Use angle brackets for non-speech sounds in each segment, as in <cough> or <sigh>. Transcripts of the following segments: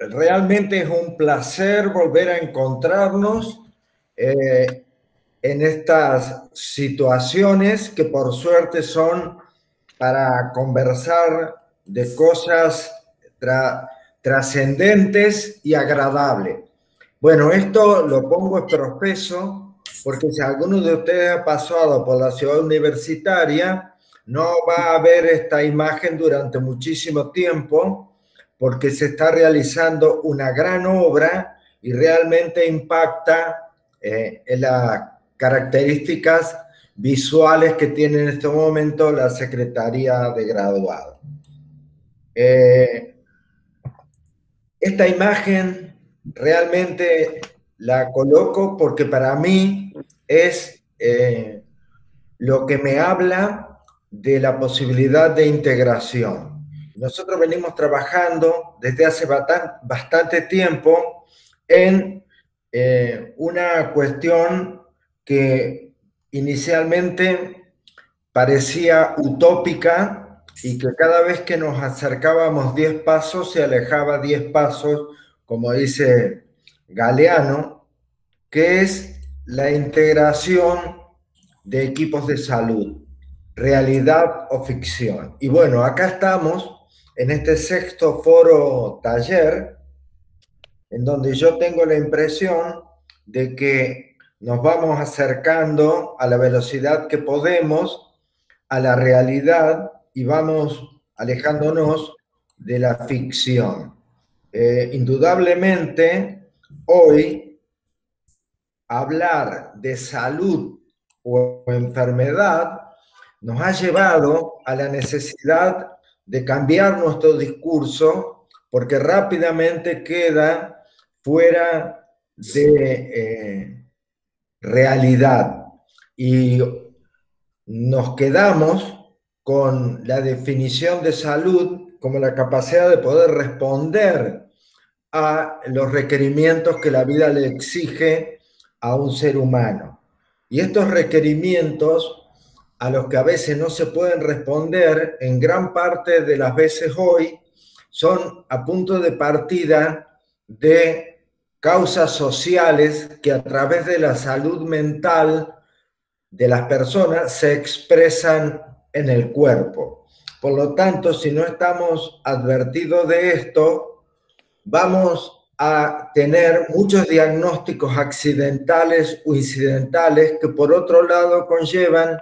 realmente es un placer volver a encontrarnos eh, en estas situaciones que por suerte son para conversar de cosas trascendentes y agradables. Bueno, esto lo pongo en porque si alguno de ustedes ha pasado por la ciudad universitaria, no va a ver esta imagen durante muchísimo tiempo porque se está realizando una gran obra y realmente impacta eh, en las características visuales que tiene en este momento la Secretaría de Graduado. Eh, esta imagen realmente la coloco porque para mí es eh, lo que me habla de la posibilidad de integración. Nosotros venimos trabajando desde hace bastante tiempo en eh, una cuestión que inicialmente parecía utópica y que cada vez que nos acercábamos 10 pasos se alejaba 10 pasos, como dice Galeano, que es la integración de equipos de salud, realidad o ficción. Y bueno, acá estamos en este sexto foro taller, en donde yo tengo la impresión de que nos vamos acercando a la velocidad que podemos a la realidad y vamos alejándonos de la ficción. Eh, indudablemente, hoy hablar de salud o enfermedad nos ha llevado a la necesidad de cambiar nuestro discurso porque rápidamente queda fuera de eh, realidad y nos quedamos con la definición de salud como la capacidad de poder responder a los requerimientos que la vida le exige a un ser humano. Y estos requerimientos a los que a veces no se pueden responder, en gran parte de las veces hoy, son a punto de partida de causas sociales que a través de la salud mental de las personas se expresan en el cuerpo. Por lo tanto, si no estamos advertidos de esto, vamos a tener muchos diagnósticos accidentales o incidentales que por otro lado conllevan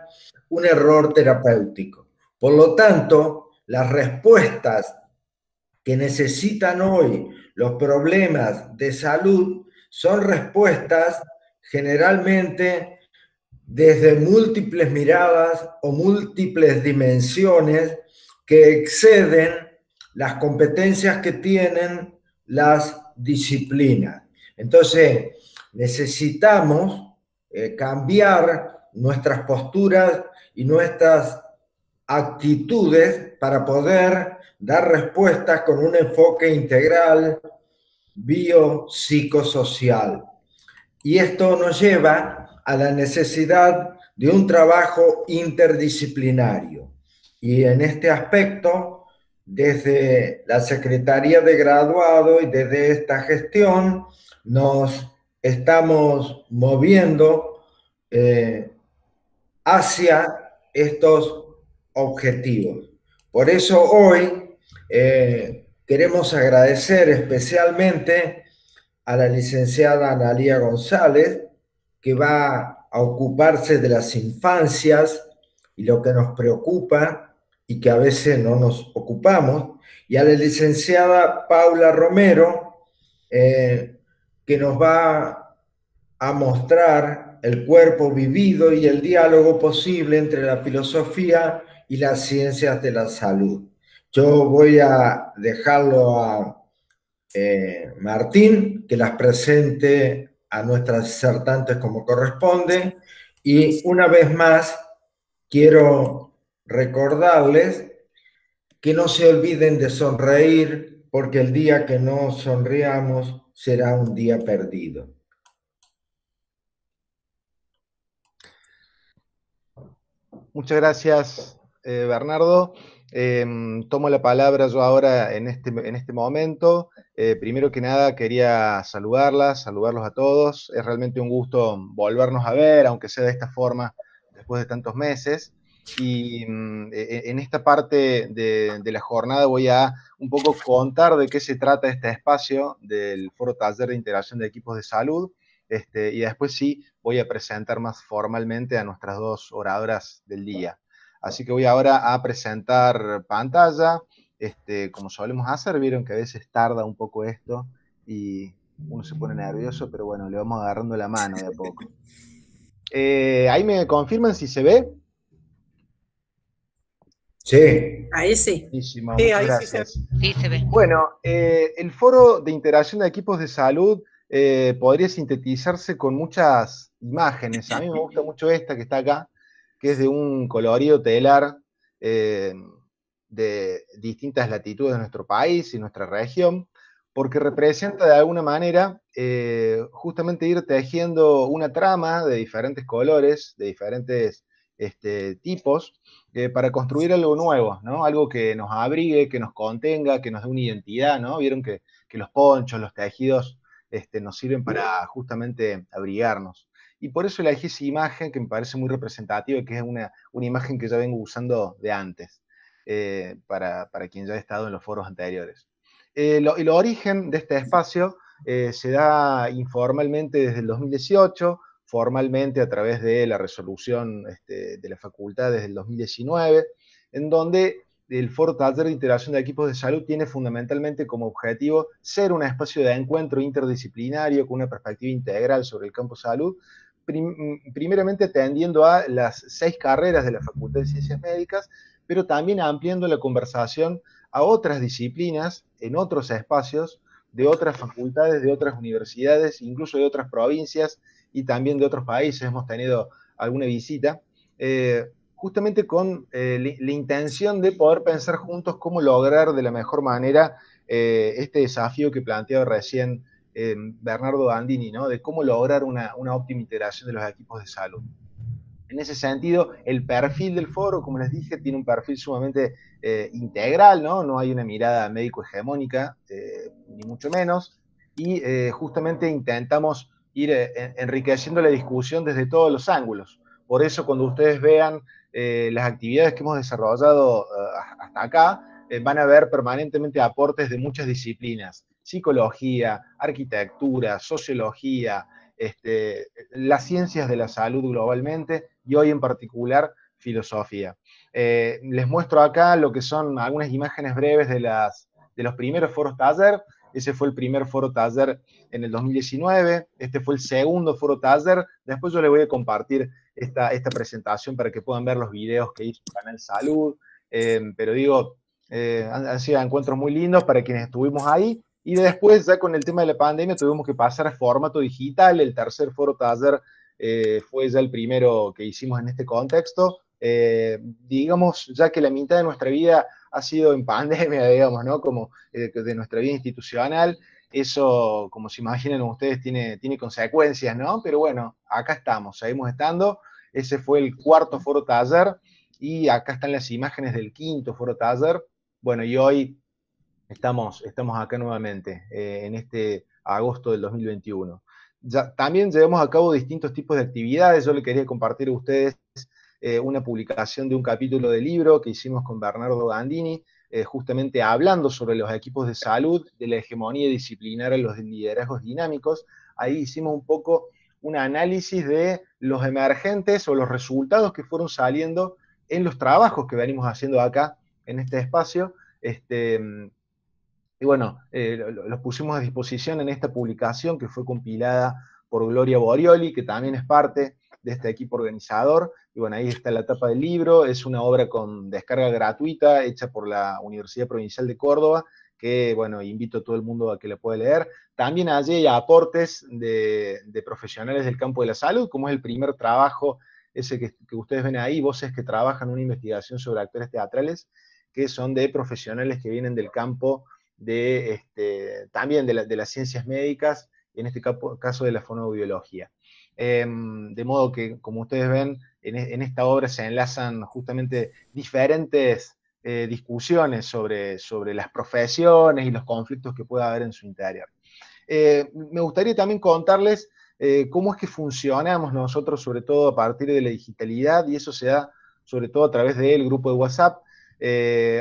un error terapéutico. Por lo tanto, las respuestas que necesitan hoy los problemas de salud son respuestas generalmente desde múltiples miradas o múltiples dimensiones que exceden las competencias que tienen las disciplinas. Entonces, necesitamos eh, cambiar nuestras posturas y nuestras actitudes para poder dar respuestas con un enfoque integral biopsicosocial. Y esto nos lleva a la necesidad de un trabajo interdisciplinario. Y en este aspecto, desde la Secretaría de Graduado y desde esta gestión, nos estamos moviendo eh, hacia estos objetivos. Por eso hoy eh, queremos agradecer especialmente a la licenciada Analía González, que va a ocuparse de las infancias y lo que nos preocupa y que a veces no nos ocupamos, y a la licenciada Paula Romero, eh, que nos va a mostrar el cuerpo vivido y el diálogo posible entre la filosofía y las ciencias de la salud. Yo voy a dejarlo a eh, Martín, que las presente a nuestras disertantes como corresponde. Y una vez más, quiero recordarles que no se olviden de sonreír, porque el día que no sonriamos será un día perdido. Muchas gracias, eh, Bernardo. Em, tomo la palabra yo ahora en este, en este momento. Eh, primero que nada quería saludarlas, saludarlos a todos. Es realmente un gusto volvernos a ver, aunque sea de esta forma, después de tantos meses. Y mm, e, e, en esta parte de, la jornada voy a un poco contar de qué se trata este espacio del Foro Taller de Integración de Equipos de Salud. Este, y después sí voy a presentar más formalmente a nuestras dos oradoras del día. Así que voy ahora a presentar pantalla, este, como solemos hacer, vieron que a veces tarda un poco esto y uno se pone nervioso, pero bueno, le vamos agarrando la mano de a poco. <laughs> Eh, ahí me confirman si se ve. Sí. Ahí sí. sí, ahí gracias. Sí se, ve. Bueno, eh, el foro de integración de equipos de salud eh, podría sintetizarse con muchas imágenes. A mí me gusta mucho esta que está acá, que es de un colorido telar eh, de distintas latitudes de nuestro país y nuestra región, porque representa de alguna manera eh, justamente ir tejiendo una trama de diferentes colores, de diferentes este, tipos, para construir algo nuevo, ¿no? Algo que nos abrigue, que nos contenga, que nos dé una identidad, ¿no? Vieron que, los ponchos, los tejidos este, nos sirven para justamente abrigarnos. Y por eso elegí esa imagen que me parece muy representativa, que es una, imagen que ya vengo usando de antes, eh, para, quien ya ha estado en los foros anteriores. Eh, el origen de este espacio eh, se da informalmente desde el 2018, formalmente a través de la resolución este, de la facultad desde el 2019, en donde el Foro Taller de Integración de Equipos de Salud tiene fundamentalmente como objetivo ser un espacio de encuentro interdisciplinario con una perspectiva integral sobre el campo salud, Mm, primeramente atendiendo a las seis carreras de la Facultad de Ciencias Médicas, pero también ampliando la conversación a otras disciplinas en otros espacios de otras facultades, de otras universidades, incluso de otras provincias y también de otros países. Hemos tenido alguna visita, eh, justamente con eh, la, intención de poder pensar juntos cómo lograr de la mejor manera eh, este desafío que planteaba recién Bernardo Gandini, ¿no? De cómo lograr una, óptima integración de los equipos de salud. En ese sentido, el perfil del foro, como les dije, tiene un perfil sumamente eh, integral, ¿no? No hay una mirada médico-hegemónica, eh, ni mucho menos, y eh, justamente intentamos ir enriqueciendo la discusión desde todos los ángulos. Por eso, cuando ustedes vean las actividades que hemos desarrollado hasta acá, van a ver permanentemente aportes de muchas disciplinas, psicología, arquitectura, sociología, este, las ciencias de la salud globalmente y hoy en particular filosofía. Eh, les muestro acá lo que son algunas imágenes breves de, las, de los primeros foros taller. Ese fue el primer foro taller en el 2019. Este fue el segundo foro taller. Después yo les voy a compartir esta, esta presentación para que puedan ver los videos que hizo canal Salud. Eh, pero digo, eh, han sido encuentros muy lindos para quienes estuvimos ahí y después, ya con el tema de la pandemia, tuvimos que pasar a formato digital. El tercer foro taller eh, fue ya el primero que hicimos en este contexto. Eh, digamos, ya que la mitad de nuestra vida ha sido en <laughs> pandemia, digamos, ¿no? Como eh, de nuestra vida institucional. Eso, como se imaginan ustedes, tiene, tiene consecuencias, ¿no? Pero bueno, acá estamos, seguimos estando. Ese fue el cuarto foro taller y acá están las imágenes del quinto foro taller. Bueno, y hoy estamos, estamos acá nuevamente eh, en este agosto del 2021. Ya, también llevamos a cabo distintos tipos de actividades. Yo le quería compartir a ustedes eh, una publicación de un capítulo de libro que hicimos con Bernardo Gandini, eh, justamente hablando sobre los equipos de salud, de la hegemonía disciplinaria, los liderazgos dinámicos. Ahí hicimos un poco un análisis de los emergentes o los resultados que fueron saliendo en los trabajos que venimos haciendo acá en este espacio. Este, y bueno, eh, los pusimos a disposición en esta publicación que fue compilada por Gloria Borioli, que también es parte de este equipo organizador. Y bueno, ahí está la tapa del libro. Es una obra con descarga gratuita hecha por la Universidad Provincial de Córdoba, que bueno, invito a todo el mundo a que la pueda leer. También allí hay aportes de, profesionales del campo de la salud, como es el primer trabajo, ese que, que ustedes ven ahí, voces que trabajan una investigación sobre actores teatrales, que son de profesionales que vienen del campo de, este, también de, las ciencias médicas, en este caso de la fonobiología. Em, de modo que, como ustedes ven, en, esta obra se enlazan justamente diferentes eh, discusiones sobre, sobre las profesiones y los conflictos que pueda haber en su interior. Eh, me gustaría también contarles cómo es que funcionamos nosotros, sobre todo a partir de la digitalidad, y eso se da sobre todo a través del grupo de WhatsApp.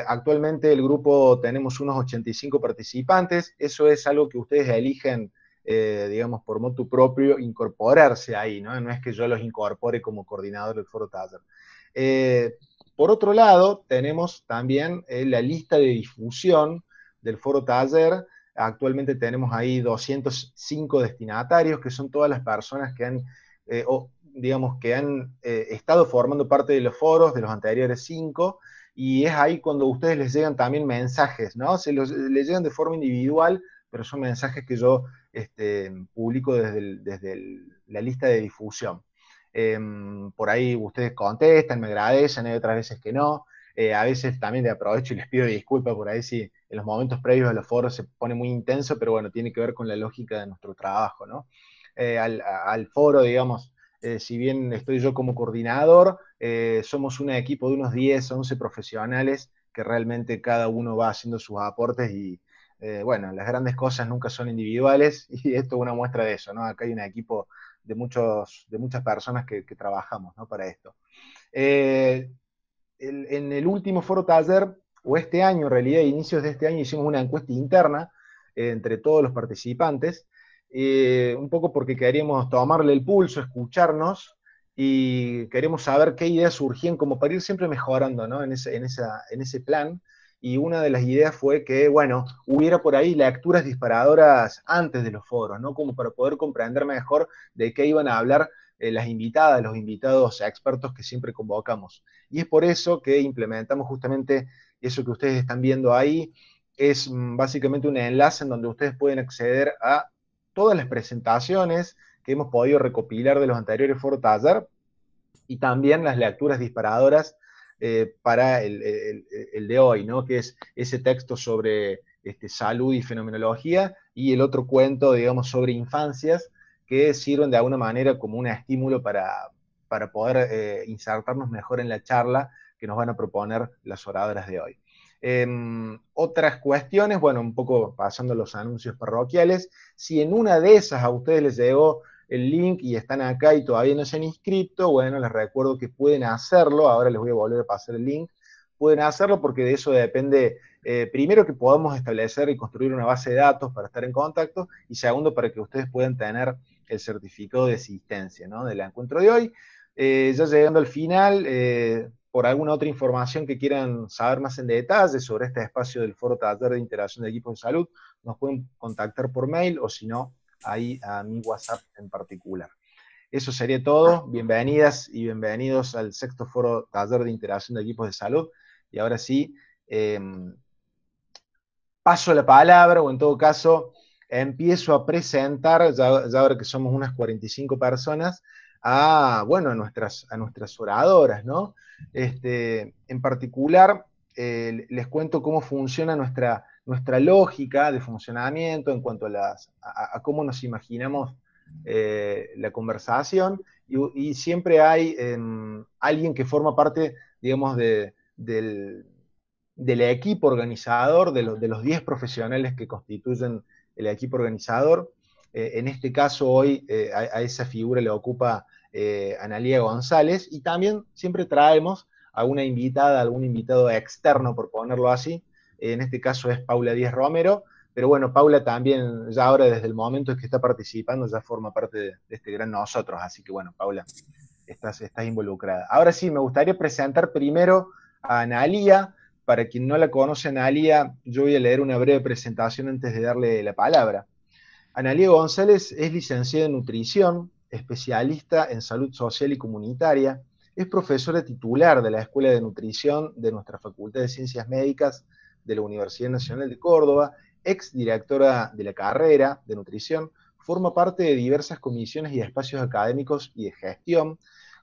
actualmente el grupo tenemos unos 85 participantes, eso es algo que ustedes eligen eh, digamos, por motu propio, incorporarse ahí, ¿no? No es que yo los incorpore como coordinador del foro taller. Eh, por otro lado, tenemos también eh, la lista de difusión del foro taller. Actualmente tenemos ahí 205 destinatarios, que son todas las personas que han, digamos, que han estado formando parte de los foros de los anteriores cinco, y es ahí cuando ustedes les llegan también mensajes, ¿no? Se les llegan de forma individual, pero son mensajes que yo este, publico desde, la lista de difusión. Em, por ahí ustedes contestan, me agradecen, hay otras veces que no. Eh, a veces también de aprovecho y les pido disculpas por ahí si en los momentos previos de los foros se pone muy intenso, pero bueno, tiene que ver con la lógica de nuestro trabajo, ¿no? Eh, al, foro, digamos, eh, si bien estoy yo como coordinador, somos un equipo de unos 10, 11 profesionales que realmente cada uno va haciendo sus aportes y, eh, bueno, las grandes cosas nunca son individuales <laughs> y esto es una muestra de eso, ¿no? Acá hay un equipo de, muchos, de muchas personas que, trabajamos, ¿no? Para esto. Eh, en el último foro taller, o este año, en realidad, inicios de este año, hicimos una encuesta interna eh, entre todos los participantes, un poco porque queríamos tomarle el pulso, escucharnos y queremos saber qué ideas surgían como para ir siempre mejorando ¿no? en, ese, en, en ese plan y una de las ideas fue que, bueno, hubiera por ahí lecturas disparadoras antes de los foros, ¿no? Como para poder comprender mejor de qué iban a hablar eh, las invitadas, los invitados expertos que siempre convocamos. Y es por eso que implementamos justamente eso que ustedes están viendo ahí, es mm, básicamente un enlace en donde ustedes pueden acceder a todas las presentaciones que hemos podido recopilar de los anteriores foros taller y también las lecturas disparadoras eh, para el, de hoy, ¿no? que es ese texto sobre este, salud y fenomenología y el otro cuento, digamos, sobre infancias que sirven de alguna manera como un estímulo para, para poder eh, insertarnos mejor en la charla que nos van a proponer las oradoras de hoy. Em, otras cuestiones, bueno, un poco pasando los anuncios parroquiales, si en una de esas a ustedes les llegó el link y están acá y todavía no se han inscrito, bueno, les recuerdo que pueden hacerlo, ahora les voy a volver a pasar el link, pueden hacerlo porque de eso depende, eh, primero que podamos establecer y construir una base de datos para estar en contacto, y segundo para que ustedes puedan tener el certificado de existencia ¿no? del encuentro de hoy. Eh, ya llegando al final, eh, por alguna otra información que quieran saber más en detalle sobre este espacio del Foro Taller de Interacción de Equipos de Salud, nos pueden contactar por mail o si no, ahí a mi WhatsApp en particular. Eso sería todo. Bienvenidas y bienvenidos al sexto foro taller de interacción de equipos de salud. Y ahora sí, em, paso la palabra, o en todo caso, empiezo a presentar, ya, ahora que somos unas 45 personas, a, bueno, a nuestras, a nuestras oradoras, ¿no? Este, en particular, eh, les cuento cómo funciona nuestra, nuestra lógica de funcionamiento en cuanto a, las, a, cómo nos imaginamos eh, la conversación y, siempre hay em, alguien que forma parte, digamos, de, del, equipo organizador, de, los 10 profesionales que constituyen el equipo organizador. Eh, en este caso, hoy eh, a, esa figura le ocupa Analía González y también siempre traemos a una invitada, algún invitado externo, por ponerlo así, en este caso es Paula Díaz Romero, pero bueno, Paula también ya ahora desde el momento en que está participando ya forma parte de, este gran nosotros, así que bueno, Paula, estás, estás involucrada. Ahora sí, me gustaría presentar primero a Analía, para quien no la conoce, Analía, yo voy a leer una breve presentación antes de darle la palabra. Analía González es licenciada en nutrición, especialista en salud social y comunitaria, es profesora titular de la Escuela de Nutrición de nuestra Facultad de Ciencias Médicas de la Universidad Nacional de Córdoba, ex directora de la carrera de nutrición, forma parte de diversas comisiones y espacios académicos y de gestión,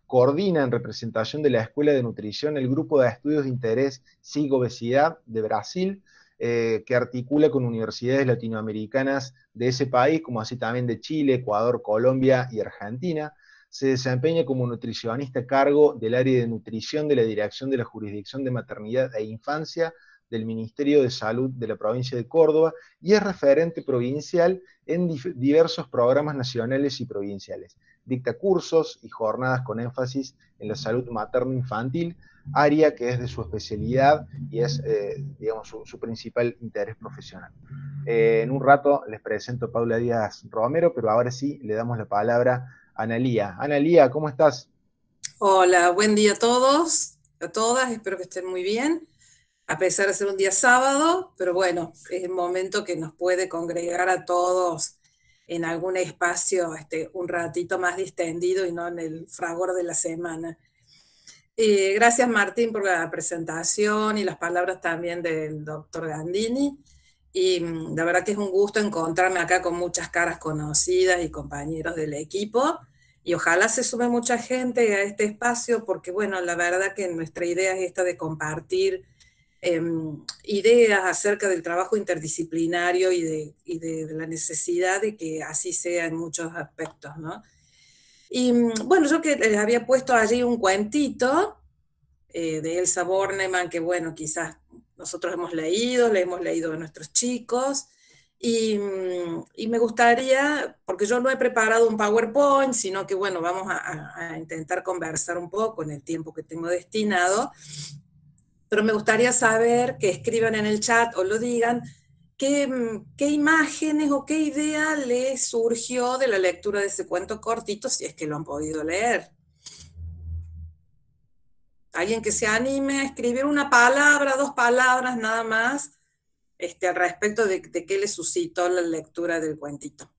coordina en representación de la Escuela de Nutrición el Grupo de Estudios de Interés SIG-Obesidad de Brasil, eh, que articula con universidades latinoamericanas de ese país, como así también de Chile, Ecuador, Colombia y Argentina. se desempeña como nutricionista a cargo del área de nutrición de la Dirección de la Jurisdicción de Maternidad e Infancia del Ministerio de Salud de la provincia de Córdoba y es referente provincial en diversos programas nacionales y provinciales. Dicta cursos y jornadas con énfasis en la salud materno-infantil, área que es de su especialidad y es, eh, digamos, su, principal interés profesional. Eh, en un rato les presento a Paula Díaz Romero, pero ahora sí le damos la palabra a Analía. Analía, ¿cómo estás? Hola, buen día a todos, a todas, espero que estén muy bien a pesar de ser un día sábado, pero bueno, es el momento que nos puede congregar a todos en algún espacio este, un ratito más distendido y no en el fragor de la semana. Eh, gracias Martín por la presentación y las palabras también del doctor Gandini. Y mm, la verdad que es un gusto encontrarme acá con muchas caras conocidas y compañeros del equipo. Y ojalá se sume mucha gente a este espacio porque, bueno, la verdad que nuestra idea es esta de compartir Em, ideas acerca del trabajo interdisciplinario y, de, la necesidad de que así sea en muchos aspectos, ¿no? Y mm, bueno, yo que les había puesto allí un cuentito eh, de Elsa Bornemann, que bueno, quizás nosotros hemos leído, le hemos leído a nuestros chicos, y, mm, y, me gustaría, porque yo no he preparado un PowerPoint, sino que bueno, vamos a, a intentar conversar un poco en el tiempo que tengo destinado, pero me gustaría saber que escriban en el chat o lo digan, qué, qué imágenes o qué idea les surgió de la lectura de ese cuento cortito, si es que lo han podido leer. Alguien que se anime a escribir una palabra, dos palabras nada más, este, al respecto de, qué le suscitó la lectura del cuentito.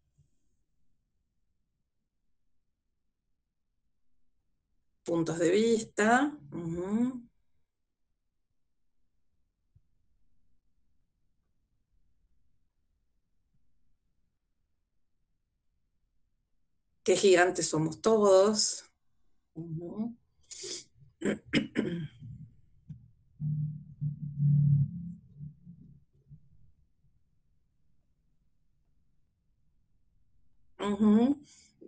Puntos de vista. Qué gigantes somos todos.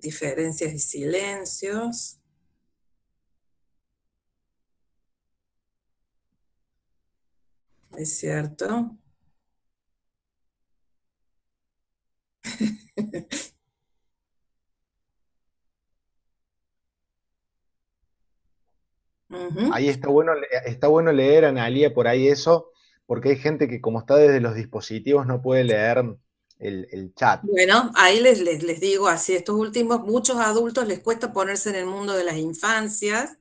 Diferencias y silencios. Es cierto. <laughs> Ahí está bueno, está bueno leer, Analia, por ahí eso, porque hay gente que como está desde los dispositivos no puede leer el, chat. Bueno, ahí les, les, digo así, estos últimos, muchos adultos les cuesta ponerse en el mundo de las infancias,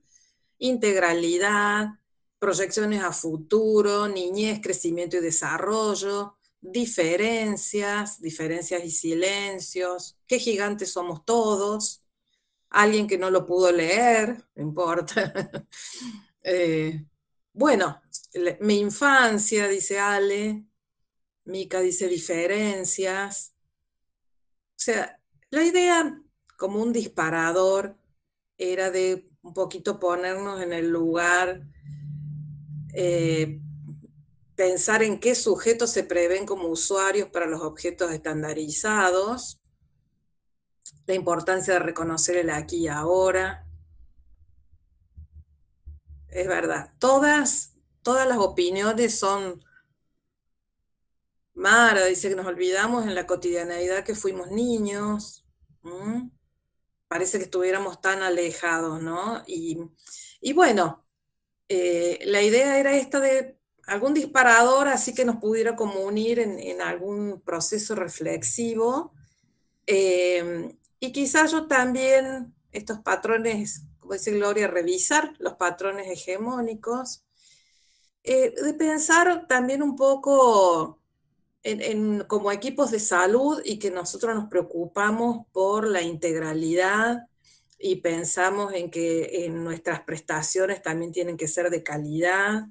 integralidad, proyecciones a futuro, niñez, crecimiento y desarrollo, diferencias, diferencias y silencios, qué gigantes somos todos, alguien que no lo pudo leer, no importa. <laughs> Eh, bueno, mi infancia, dice Ale, Mica dice diferencias. O sea, la idea como un disparador era de un poquito ponernos en el lugar, eh, pensar en qué sujetos se prevén como usuarios para los objetos estandarizados, la importancia de reconocer el aquí y ahora. Es verdad, todas, todas las opiniones son... Mara dice que nos olvidamos en la cotidianeidad que fuimos niños. Parece que estuviéramos tan alejados, ¿no? Y, bueno, eh, la idea era esta de algún disparador así que nos pudiera como unir en, algún proceso reflexivo eh, y quizás yo también, estos patrones, como dice Gloria, revisar los patrones hegemónicos, eh, de pensar también un poco como equipos de salud y que nosotros nos preocupamos por la integralidad y pensamos en que en nuestras prestaciones también tienen que ser de calidad,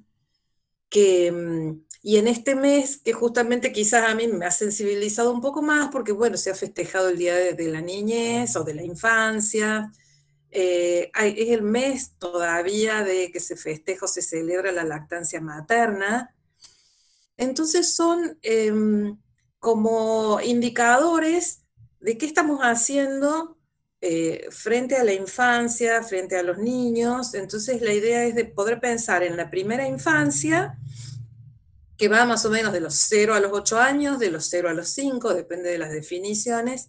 mm, y en este mes, que justamente quizás a mí me ha sensibilizado un poco más, porque bueno, se ha festejado el Día de, la Niñez o de la Infancia, eh, es el mes todavía de que se festeja o se celebra la lactancia materna. Entonces son em, como indicadores de qué estamos haciendo eh, frente a la infancia, frente a los niños. Entonces la idea es de poder pensar en la primera infancia, que va más o menos de los 0 a los 8 años, de los 0 a los 5, depende de las definiciones.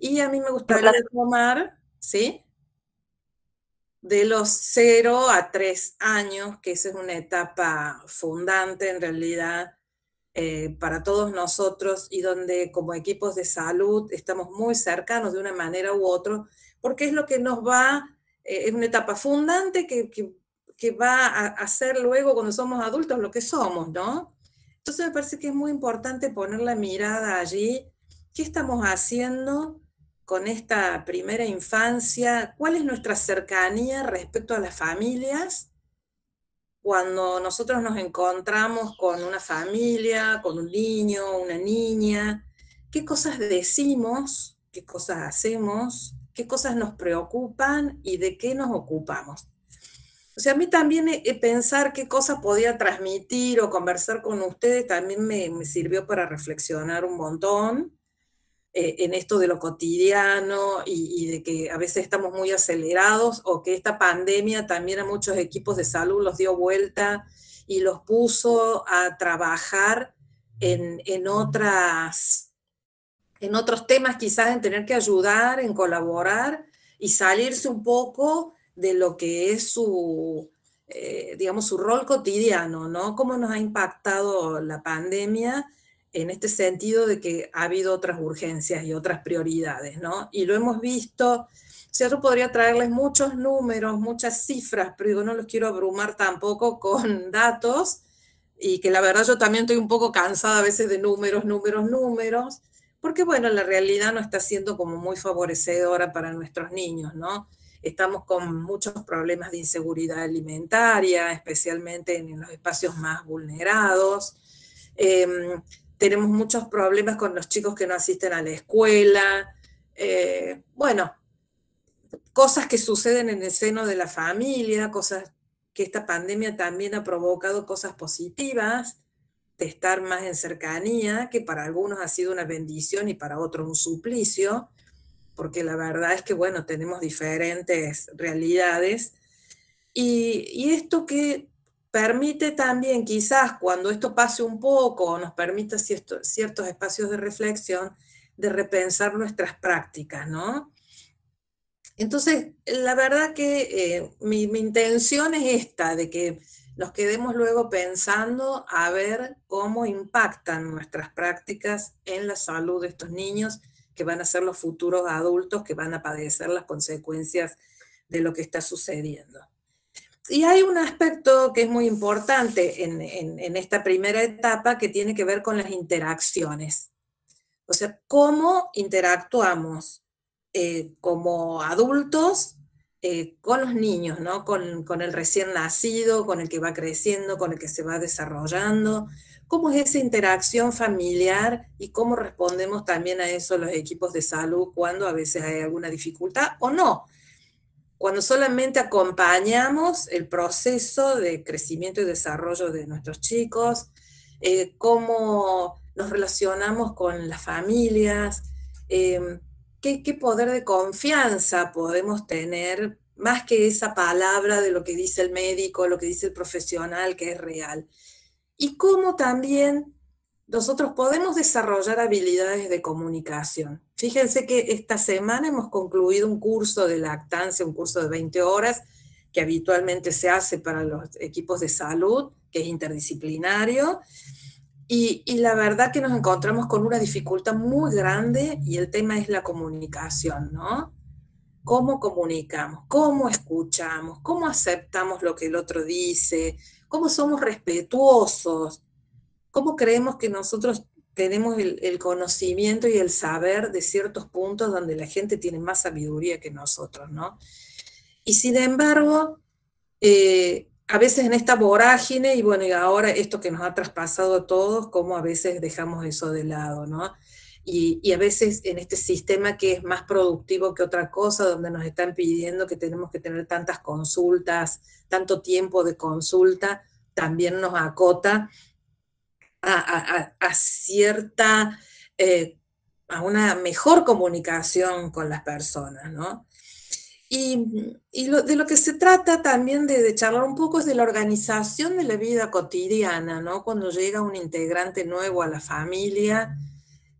Y a mí me gustaría tomar, ¿sí? De los 0 a 3 años, que esa es una etapa fundante en realidad eh, para todos nosotros y donde como equipos de salud estamos muy cercanos de una manera u otra, porque es lo que nos va, eh, es una etapa fundante que, que, va a hacer luego cuando somos adultos lo que somos, ¿no? Entonces me parece que es muy importante poner la mirada allí, ¿qué estamos haciendo con esta primera infancia? ¿Cuál es nuestra cercanía respecto a las familias? Cuando nosotros nos encontramos con una familia, con un niño, una niña, qué cosas decimos, qué cosas hacemos, qué cosas nos preocupan y de qué nos ocupamos. O sea, a mí también pensar qué cosas podía transmitir o conversar con ustedes también me, me sirvió para reflexionar un montón eh, en esto de lo cotidiano y, de que a veces estamos muy acelerados o que esta pandemia también a muchos equipos de salud los dio vuelta y los puso a trabajar en, en otras, en otros temas, quizás en tener que ayudar, en colaborar y salirse un poco de lo que es su, eh, digamos, su rol cotidiano, ¿no? Cómo nos ha impactado la pandemia en este sentido de que ha habido otras urgencias y otras prioridades, ¿no? Y lo hemos visto, sea, yo podría traerles muchos números, muchas cifras, pero digo, no los quiero abrumar tampoco con <laughs> datos, y que la verdad yo también estoy un poco cansada a veces de números, números, números, porque bueno, la realidad no está siendo como muy favorecedora para nuestros niños, ¿no? Estamos con muchos problemas de inseguridad alimentaria, especialmente en los espacios más vulnerados. Eh, tenemos muchos problemas con los chicos que no asisten a la escuela, eh, bueno, cosas que suceden en el seno de la familia, cosas que esta pandemia también ha provocado cosas positivas, de estar más en cercanía, que para algunos ha sido una bendición y para otros un suplicio, porque la verdad es que, bueno, tenemos diferentes realidades. Y, y esto que permite también quizás cuando esto pase un poco nos permita ciertos espacios de reflexión, de repensar nuestras prácticas, ¿no? Entonces, la verdad que eh, mi, mi, intención es esta, de que nos quedemos luego pensando a ver cómo impactan nuestras prácticas en la salud de estos niños que van a ser los futuros adultos que van a padecer las consecuencias de lo que está sucediendo. Y hay un aspecto que es muy importante en, esta primera etapa que tiene que ver con las interacciones. O sea, cómo interactuamos eh, como adultos eh, con los niños, ¿no? Con, con, el recién nacido, con el que va creciendo, con el que se va desarrollando. ¿Cómo es esa interacción familiar y cómo respondemos también a eso los equipos de salud cuando a veces hay alguna dificultad o no? Cuando solamente acompañamos el proceso de crecimiento y desarrollo de nuestros chicos, eh, cómo nos relacionamos con las familias, em, qué, qué, poder de confianza podemos tener, más que esa palabra de lo que dice el médico, lo que dice el profesional, que es real. Y cómo también nosotros podemos desarrollar habilidades de comunicación. Fíjense que esta semana hemos concluido un curso de lactancia, un curso de 20 horas, que habitualmente se hace para los equipos de salud, que es interdisciplinario. Y, la verdad que nos encontramos con una dificultad muy grande y el tema es la comunicación, ¿no? ¿Cómo comunicamos? ¿Cómo escuchamos? ¿Cómo aceptamos lo que el otro dice? ¿Cómo somos respetuosos? ¿Cómo creemos que nosotros tenemos el, conocimiento y el saber de ciertos puntos donde la gente tiene más sabiduría que nosotros, ¿no? Y sin embargo, eh, a veces en esta vorágine, y bueno, y ahora esto que nos ha traspasado a todos, como a veces dejamos eso de lado, ¿no? Y, y, a veces en este sistema que es más productivo que otra cosa, donde nos están pidiendo que tenemos que tener tantas consultas, tanto tiempo de consulta, también nos acota a, cierta, eh, a una mejor comunicación con las personas, ¿no? Y, de lo que se trata también de, charlar un poco es de la organización de la vida cotidiana, ¿no? Cuando llega un integrante nuevo a la familia,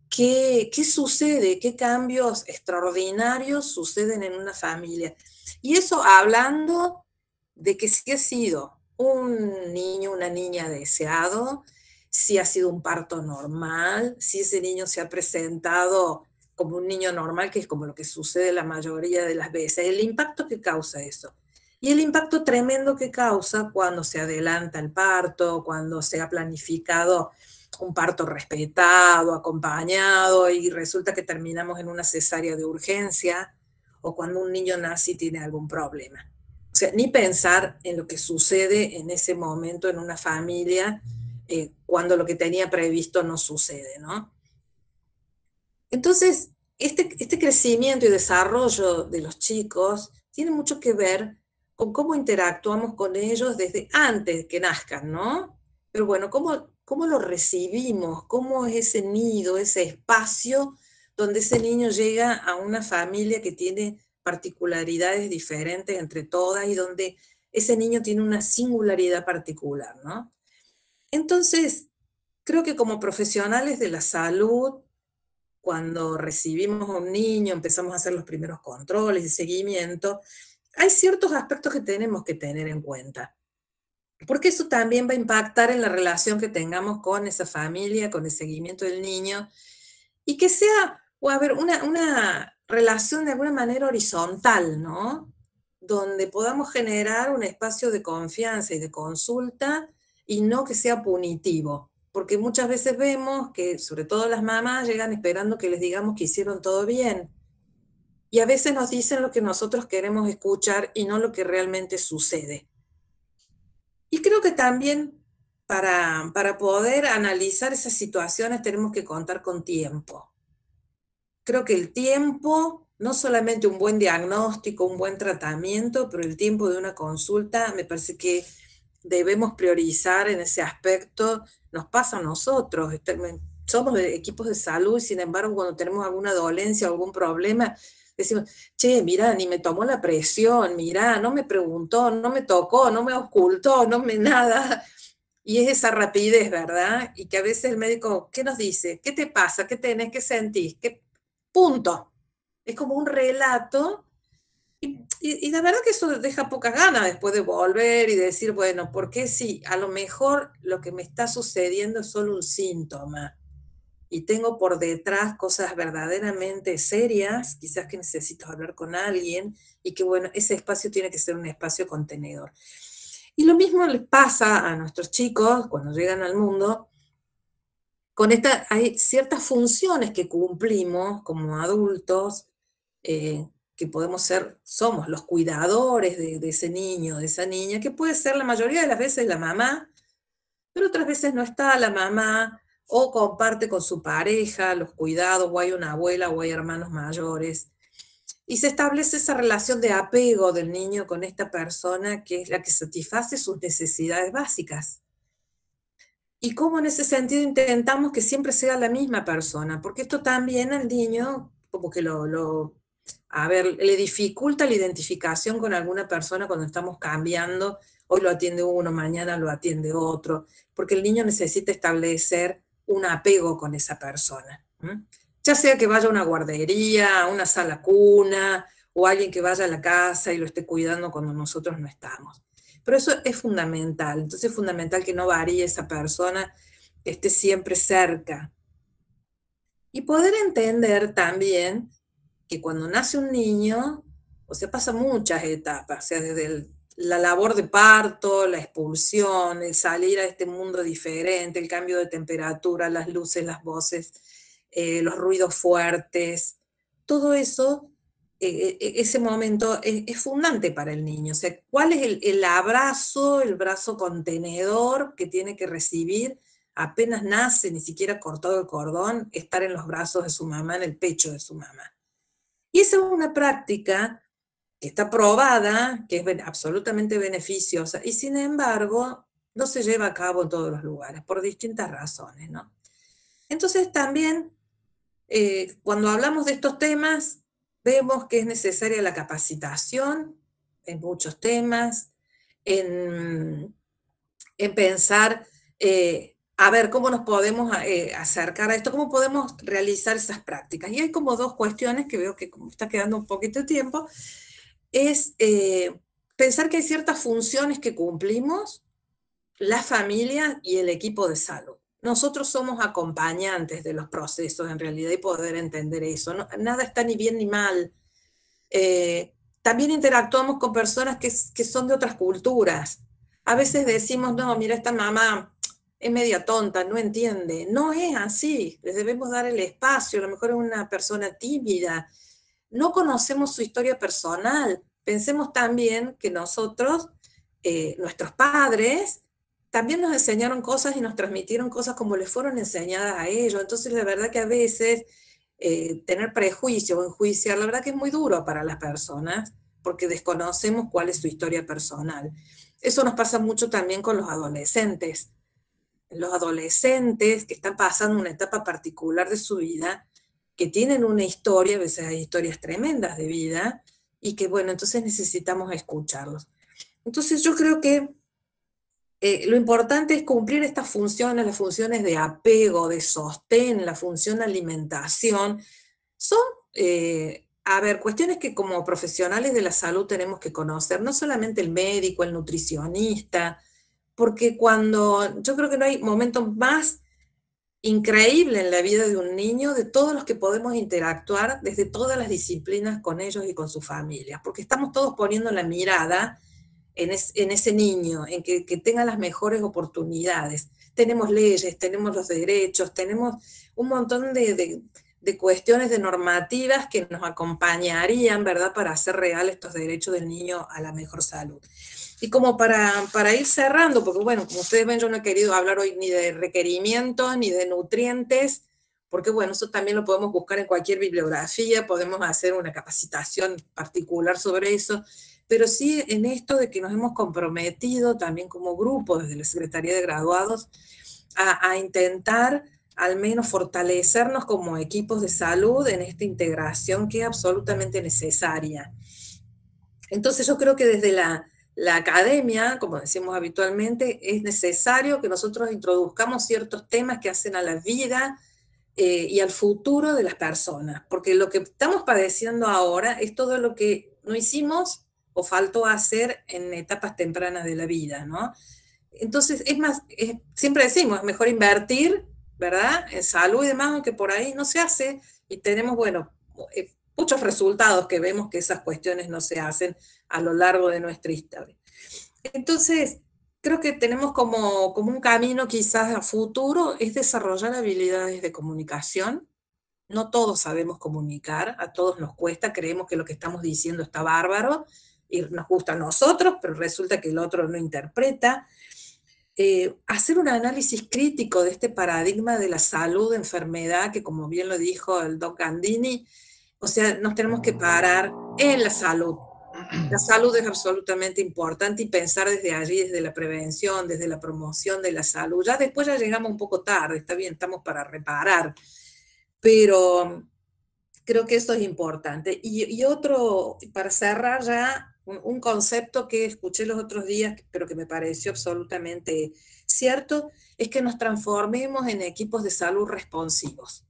¿qué, qué sucede? ¿Qué cambios extraordinarios suceden en una familia? Y eso hablando de que si ha sido un niño, una niña deseado, si ha sido un parto normal, si ese niño se ha presentado como un niño normal, que es como lo que sucede la mayoría de las veces, el impacto que causa eso. Y el impacto tremendo que causa cuando se adelanta el parto, cuando se ha planificado un parto respetado, acompañado, y resulta que terminamos en una cesárea de urgencia, o cuando un niño nace y tiene algún problema. O sea, ni pensar en lo que sucede en ese momento en una familia eh, cuando lo que tenía previsto no sucede, ¿no? Entonces, este, este crecimiento y desarrollo de los chicos tiene mucho que ver con cómo interactuamos con ellos desde antes que nazcan, ¿no? Pero bueno, cómo, cómo lo recibimos, cómo es ese nido, ese espacio donde ese niño llega a una familia que tiene particularidades diferentes entre todas y donde ese niño tiene una singularidad particular, ¿no? Entonces, creo que como profesionales de la salud cuando recibimos a un niño, empezamos a hacer los primeros controles y seguimiento, hay ciertos aspectos que tenemos que tener en cuenta. Porque eso también va a impactar en la relación que tengamos con esa familia, con el seguimiento del niño, y que sea, o a ver, una, una relación de alguna manera horizontal, ¿no? Donde podamos generar un espacio de confianza y de consulta y no que sea punitivo porque muchas veces vemos que, sobre todo las mamás, llegan esperando que les digamos que hicieron todo bien. Y a veces nos dicen lo que nosotros queremos escuchar y no lo que realmente sucede. Y creo que también para, para poder analizar esas situaciones tenemos que contar con tiempo. Creo que el tiempo, no solamente un buen diagnóstico, un buen tratamiento, pero el tiempo de una consulta me parece que debemos priorizar en ese aspecto, nos pasa a nosotros, este, somos equipos de salud sin embargo cuando tenemos alguna dolencia o algún problema, decimos, che, mira, ni me tomó la presión, mira, no me preguntó, no me tocó, no me ocultó, no me <laughs> nada. Y es esa rapidez, ¿verdad? Y que a veces el médico, ¿qué nos dice? ¿Qué te pasa? ¿Qué tenés? ¿Qué sentís? ¿Qué? Punto. Es como un relato y, la verdad que eso deja poca gana después de volver y decir, bueno, porque si a lo mejor lo que me está sucediendo es solo un síntoma y tengo por detrás cosas verdaderamente serias, quizás que necesito hablar con alguien y que bueno, ese espacio tiene que ser un espacio contenedor. Y lo mismo les pasa a nuestros chicos cuando llegan al mundo. Con esta, hay ciertas funciones que cumplimos como adultos, eh, que podemos ser, somos los cuidadores de, ese niño, de esa niña, que puede ser la mayoría de las veces la mamá, pero otras veces no está la mamá o comparte con su pareja los cuidados, o hay una abuela o hay hermanos mayores. Y se establece esa relación de apego del niño con esta persona que es la que satisface sus necesidades básicas. Y cómo en ese sentido intentamos que siempre sea la misma persona, porque esto también al niño como que lo, a ver, le dificulta la identificación con alguna persona cuando estamos cambiando. Hoy lo atiende uno, mañana lo atiende otro, porque el niño necesita establecer un apego con esa persona. Ya sea que vaya a una guardería, a una sala cuna, o alguien que vaya a la casa y lo esté cuidando cuando nosotros no estamos. Pero eso es fundamental. Entonces es fundamental que no varíe esa persona, que esté siempre cerca. Y poder entender también que cuando nace un niño, o sea, pasa muchas etapas, o sea, desde la labor de parto, la expulsión, el salir a este mundo diferente, el cambio de temperatura, las luces, las voces, eh, los ruidos fuertes, todo eso, eh, eh, ese momento es, fundante para el niño. O sea, ¿cuál es el abrazo, el brazo contenedor que tiene que recibir apenas nace, ni siquiera cortado el cordón, estar en los brazos de su mamá, en el pecho de su mamá? Y esa es una práctica que está probada, que es absolutamente beneficiosa, y sin embargo no se lleva a cabo en todos los lugares, por distintas razones, ¿no? Entonces también eh, cuando hablamos de estos temas, vemos que es necesaria la capacitación en muchos temas, en, pensar, eh, a ver, cómo nos podemos eh, acercar a esto, cómo podemos realizar esas prácticas. Y hay como dos cuestiones que veo que como está quedando un poquito de tiempo, es pensar que hay ciertas funciones que cumplimos la familia y el equipo de salud. Nosotros somos acompañantes de los procesos en realidad y poder entender eso. nada está ni bien ni mal. Eh, también interactuamos con personas que, que, son de otras culturas. A veces decimos, no, mira, esta mamá es media tonta, no entiende. No es así, les debemos dar el espacio, a lo mejor es una persona tímida. No conocemos su historia personal. Pensemos también que nosotros, eh, nuestros padres, también nos enseñaron cosas y nos transmitieron cosas como les fueron enseñadas a ellos. Entonces, la verdad que a veces eh, tener prejuicio o enjuiciar, la verdad que es muy duro para las personas porque desconocemos cuál es su historia personal. Eso nos pasa mucho también con los adolescentes. Los adolescentes que están pasando una etapa particular de su vida, que tienen una historia, a veces hay historias tremendas de vida, y que bueno, entonces necesitamos escucharlos. Entonces yo creo que eh, lo importante es cumplir estas funciones, las funciones de apego, de sostén, la función alimentación, son, eh, a ver, cuestiones que como profesionales de la salud tenemos que conocer, no solamente el médico, el nutricionista, porque cuando yo creo que no hay momento más increíble en la vida de un niño de todos los que podemos interactuar desde todas las disciplinas con ellos y con sus familias, porque estamos todos poniendo la mirada en, ese niño, en que, tenga las mejores oportunidades. Tenemos leyes, tenemos los derechos, tenemos un montón de, cuestiones de normativas que nos acompañarían, ¿verdad?, para hacer real estos derechos del niño a la mejor salud. Y como para, para ir cerrando, porque bueno, como ustedes ven, yo no he querido hablar hoy ni de requerimientos, ni de nutrientes, porque bueno, eso también lo podemos buscar en cualquier bibliografía, podemos hacer una capacitación particular sobre eso, pero sí en esto de que nos hemos comprometido también como grupo desde la Secretaría de Graduados a, intentar al menos fortalecernos como equipos de salud en esta integración que es absolutamente necesaria. Entonces yo creo que desde la, academia, como decimos habitualmente, es necesario que nosotros introduzcamos ciertos temas que hacen a la vida eh, y al futuro de las personas, porque lo que estamos padeciendo ahora es todo lo que no hicimos o faltó hacer en etapas tempranas de la vida, ¿no? Entonces, es más, siempre decimos, es mejor invertir, ¿verdad? En salud y demás, aunque por ahí no se hace y tenemos, bueno, eh, muchos resultados que vemos que esas cuestiones no se hacen a lo largo de nuestra historia. Entonces, creo que tenemos como, como un camino quizás a futuro, es desarrollar habilidades de comunicación. No todos sabemos comunicar, a todos nos cuesta, creemos que lo que estamos diciendo está bárbaro, y nos gusta a nosotros, pero resulta que el otro no interpreta. Eh, hacer un análisis crítico de este paradigma de la salud, enfermedad, que como bien lo dijo el doc Gandini, o sea, nos tenemos que parar en la salud. La salud es absolutamente importante y pensar desde allí, desde la prevención, desde la promoción de la salud. Ya después ya llegamos un poco tarde, está bien, estamos para reparar, pero creo que eso es importante. Y, y otro, para cerrar ya, un, concepto que escuché los otros días, pero que me pareció absolutamente cierto, es que nos transformemos en equipos de salud responsivos.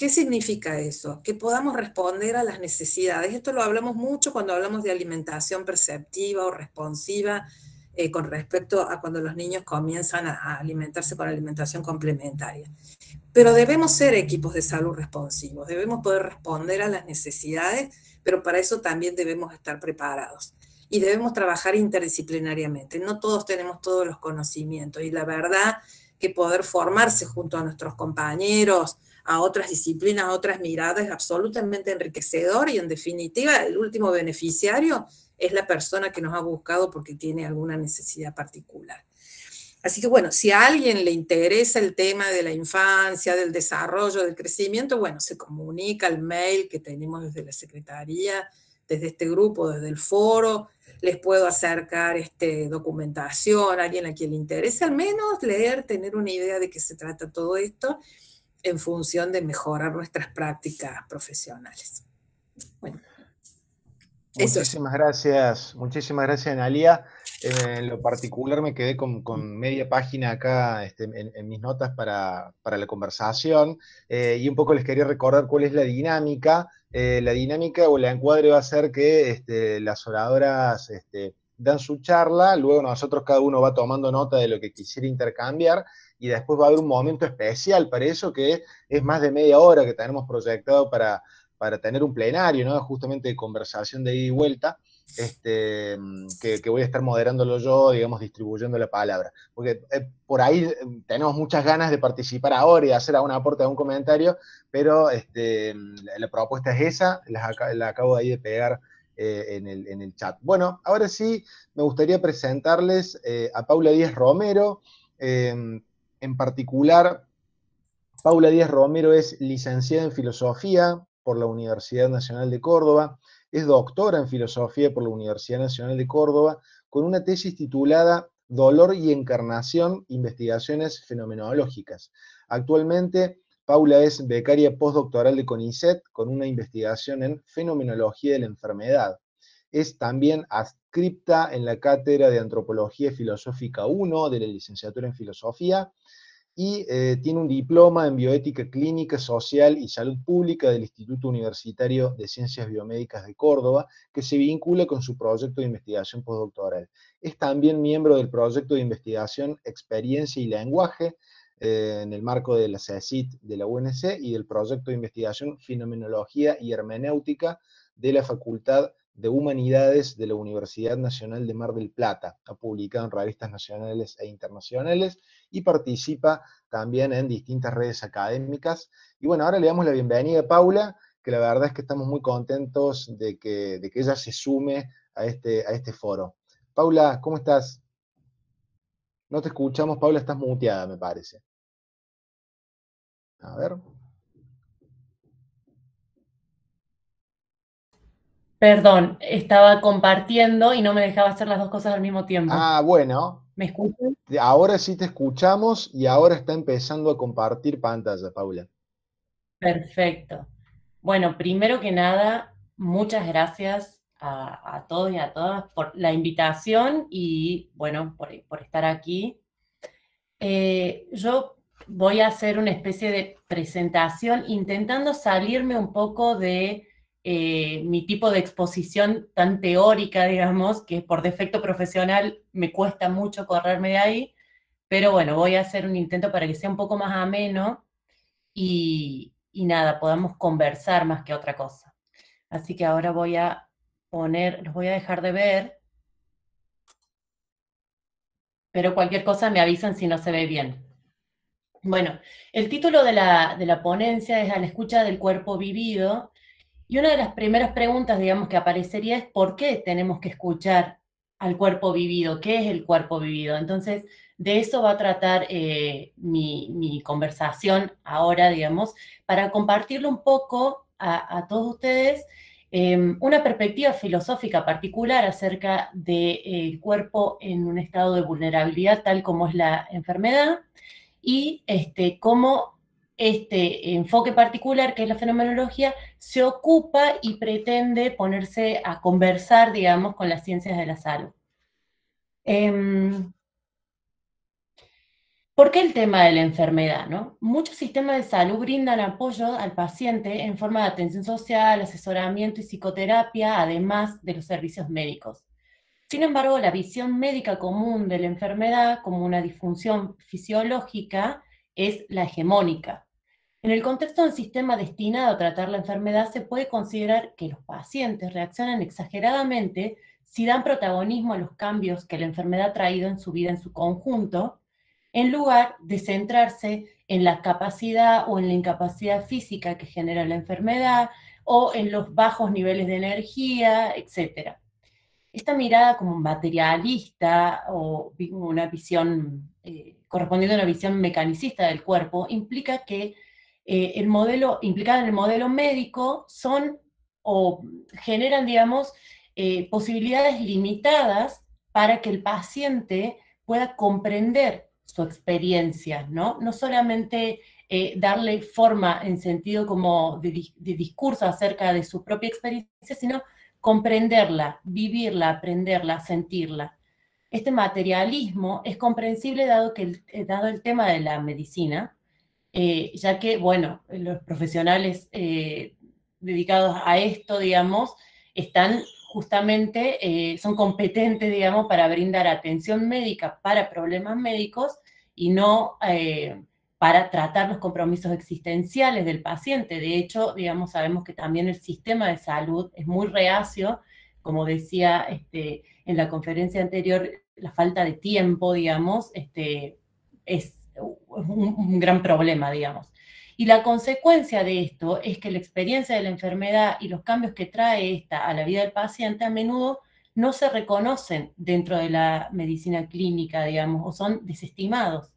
¿Qué significa eso? Que podamos responder a las necesidades. Esto lo hablamos mucho cuando hablamos de alimentación perceptiva o responsiva eh, con respecto a cuando los niños comienzan a, alimentarse con alimentación complementaria. Pero debemos ser equipos de salud responsivos, debemos poder responder a las necesidades pero para eso también debemos estar preparados y debemos trabajar interdisciplinariamente. No todos tenemos todos los conocimientos y la verdad que poder formarse junto a nuestros compañeros, a otras disciplinas, a otras miradas es absolutamente enriquecedor y en definitiva el último beneficiario es la persona que nos ha buscado porque tiene alguna necesidad particular. Así que bueno, si a alguien le interesa el tema de la infancia, del desarrollo, del crecimiento, bueno, se comunica al mail que tenemos desde la Secretaría, desde este grupo, desde el foro, les puedo acercar este, documentación a alguien a quien le interese al menos leer, tener una idea de qué se trata todo esto. En función de mejorar nuestras prácticas profesionales. Bueno. Muchísimas gracias, muchísimas gracias, Analia. En lo particular me quedé con, media página acá este, en, mis notas para, la conversación eh, y un poco les quería recordar cuál es la dinámica. Eh, la dinámica o la encuadre va a ser que este, las oradoras este, dan su charla, luego nosotros cada uno va tomando nota de lo que quisiera intercambiar y después va a haber un momento especial para eso que es más de media hora que tenemos proyectado para, para tener un plenario, ¿no? justamente de conversación de ida y vuelta, este, que, voy a estar moderándolo yo, digamos, distribuyendo la palabra. Porque eh, por ahí eh, tenemos muchas ganas de participar ahora y hacer algún aporte, algún comentario, pero este, la, propuesta es esa, la, acabo de ahí de pegar eh, en, el, chat. Bueno, ahora sí, me gustaría presentarles a Paula Díaz Romero, en particular, Paula Díaz Romero es licenciada en Filosofía, por la Universidad Nacional de Córdoba, es doctora en filosofía por la Universidad Nacional de Córdoba, con una tesis titulada Dolor y Encarnación, Investigaciones Fenomenológicas. Actualmente, Paula es becaria postdoctoral de CONICET con una investigación en fenomenología de la enfermedad. Es también adscripta en la Cátedra de Antropología Filosófica 1 de la licenciatura en Filosofía y eh, tiene un diploma en bioética clínica, social y salud pública del Instituto Universitario de Ciencias Biomédicas de Córdoba, que se vincula con su proyecto de investigación postdoctoral. Es también miembro del proyecto de investigación Experiencia y Lenguaje, eh, en el marco de la CECIT de la UNC y del proyecto de investigación Fenomenología y Hermenéutica de la Facultad de Humanidades de la Universidad Nacional de Mar del Plata. Ha publicado en revistas nacionales e internacionales y participa también en distintas redes académicas. Y bueno, ahora le damos la bienvenida a Paula, que la verdad es que estamos muy contentos de que, de que ella se sume a este, a este foro. Paula, ¿cómo estás? No te escuchamos, Paula, estás muteada, me parece. A ver. Perdón, estaba compartiendo y no me dejaba hacer las dos cosas al mismo tiempo. Ah, bueno. ¿Me escuchan? Ahora sí te escuchamos y ahora está empezando a compartir pantalla, Paula. Perfecto. Bueno, primero que nada, muchas gracias a, todos y a todas por la invitación y, bueno, por, estar aquí. Eh, yo voy a hacer una especie de presentación intentando salirme un poco de eh, mi tipo de exposición tan teórica, digamos, que por defecto profesional me cuesta mucho correrme de ahí, pero bueno, voy a hacer un intento para que sea un poco más ameno y, y nada, podamos conversar más que otra cosa. Así que ahora voy a poner, los voy a dejar de ver, pero cualquier cosa me avisan si no se ve bien. Bueno, el título de la, de la ponencia es A la escucha del cuerpo vivido y una de las primeras preguntas, digamos, que aparecería es ¿por qué tenemos que escuchar al cuerpo vivido? ¿Qué es el cuerpo vivido? Entonces, de eso va a tratar eh, mi, conversación ahora, digamos, para compartirlo un poco a, todos ustedes em, una perspectiva filosófica particular acerca del cuerpo en un estado de vulnerabilidad tal como es la enfermedad y este, cómo este enfoque particular, que es la fenomenología, se ocupa y pretende ponerse a conversar, digamos, con las ciencias de la salud. Em, ¿Por qué el tema de la enfermedad? No? Muchos sistemas de salud brindan apoyo al paciente en forma de atención social, asesoramiento y psicoterapia, además de los servicios médicos. Sin embargo, la visión médica común de la enfermedad como una disfunción fisiológica es la hegemónica. En el contexto del sistema destinado a tratar la enfermedad, se puede considerar que los pacientes reaccionan exageradamente si dan protagonismo a los cambios que la enfermedad ha traído en su vida en su conjunto, en lugar de centrarse en la capacidad o en la incapacidad física que genera la enfermedad o en los bajos niveles de energía, etc. Esta mirada como materialista o una visión eh, correspondiendo a una visión mecanicista del cuerpo implica que eh, el modelo, implicado en el modelo médico son o generan, digamos, eh, posibilidades limitadas para que el paciente pueda comprender su experiencia, ¿no? No solamente eh, darle forma en sentido como de, discurso acerca de su propia experiencia, sino comprenderla, vivirla, aprenderla, sentirla. Este materialismo es comprensible dado, que dado el tema de la medicina, eh, ya que, bueno, los profesionales dedicados a esto, digamos, están justamente, son competentes, digamos, para brindar atención médica para problemas médicos y no para tratar los compromisos existenciales del paciente. De hecho, digamos, sabemos que también el sistema de salud es muy reacio, como decía este, en la conferencia anterior, la falta de tiempo, digamos, este, es un, gran problema, digamos. Y la consecuencia de esto es que la experiencia de la enfermedad y los cambios que trae esta a la vida del paciente a menudo no se reconocen dentro de la medicina clínica, digamos, o son desestimados.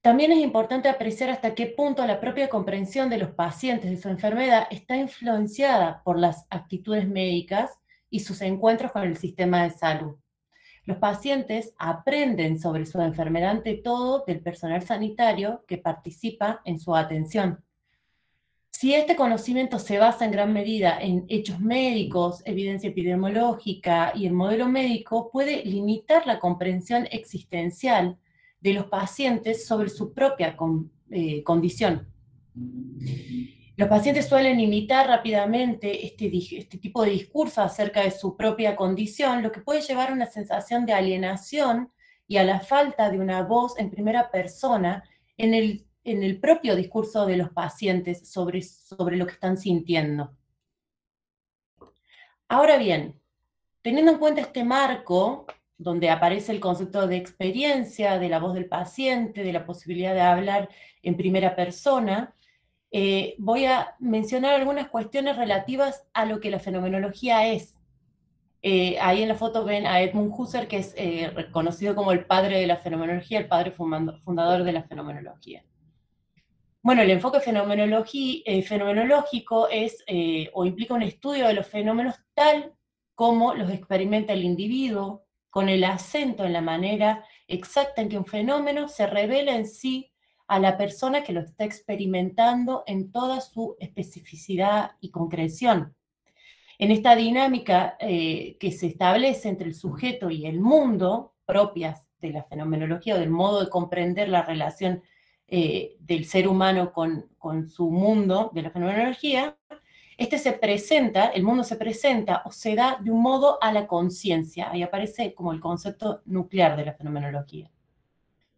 También es importante apreciar hasta qué punto la propia comprensión de los pacientes de su enfermedad está influenciada por las actitudes médicas y sus encuentros con el sistema de salud. Los pacientes aprenden sobre su enfermedad ante todo del personal sanitario que participa en su atención. Si este conocimiento se basa en gran medida en hechos médicos, evidencia epidemiológica y el modelo médico, puede limitar la comprensión existencial de los pacientes sobre su propia eh, condición. Los pacientes suelen imitar rápidamente este, este, tipo de discurso acerca de su propia condición, lo que puede llevar a una sensación de alienación y a la falta de una voz en primera persona en el, propio discurso de los pacientes sobre lo que están sintiendo. Ahora bien, teniendo en cuenta este marco, donde aparece el concepto de experiencia, de la voz del paciente, de la posibilidad de hablar en primera persona, eh, voy a mencionar algunas cuestiones relativas a lo que la fenomenología es. Eh, ahí en la foto ven a Edmund Husserl, que es eh, reconocido como el padre de la fenomenología, el padre fundador de la fenomenología. Bueno, el enfoque fenomenológico es o implica un estudio de los fenómenos tal como los experimenta el individuo, con el acento en la manera exacta en que un fenómeno se revela en sí a la persona que lo está experimentando en toda su especificidad y concreción. En esta dinámica eh, que se establece entre el sujeto y el mundo, propias de la fenomenología o del modo de comprender la relación eh, del ser humano con, con su mundo de la fenomenología, este se presenta, el mundo se presenta o se da de un modo a la conciencia. Ahí aparece como el concepto nuclear de la fenomenología.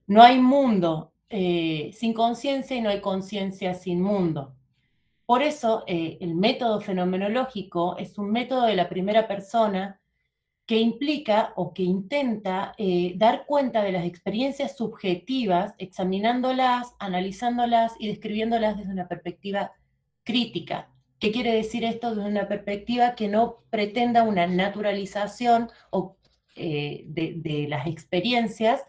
No hay mundo eh, sin conciencia y no hay conciencia sin mundo. Por eso eh, el método fenomenológico es un método de la primera persona que implica o que intenta eh, dar cuenta de las experiencias subjetivas, examinándolas, analizándolas y describiéndolas desde una perspectiva crítica, ¿Qué quiere decir esto desde una perspectiva que no pretenda una naturalización de, las experiencias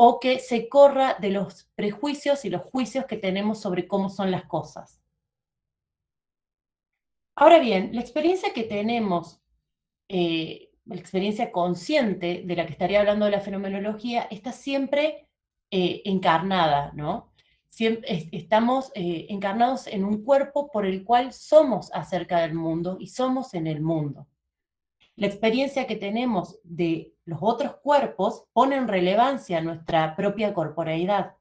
o que se corra de los prejuicios y los juicios que tenemos sobre cómo son las cosas? Ahora bien, la experiencia que tenemos, eh, la experiencia consciente de la que estaría hablando la fenomenología, está siempre eh, encarnada, ¿no? estamos eh, encarnados en un cuerpo por el cual somos acerca del mundo y somos en el mundo. La experiencia que tenemos de los otros cuerpos pone en relevancia nuestra propia corporeidad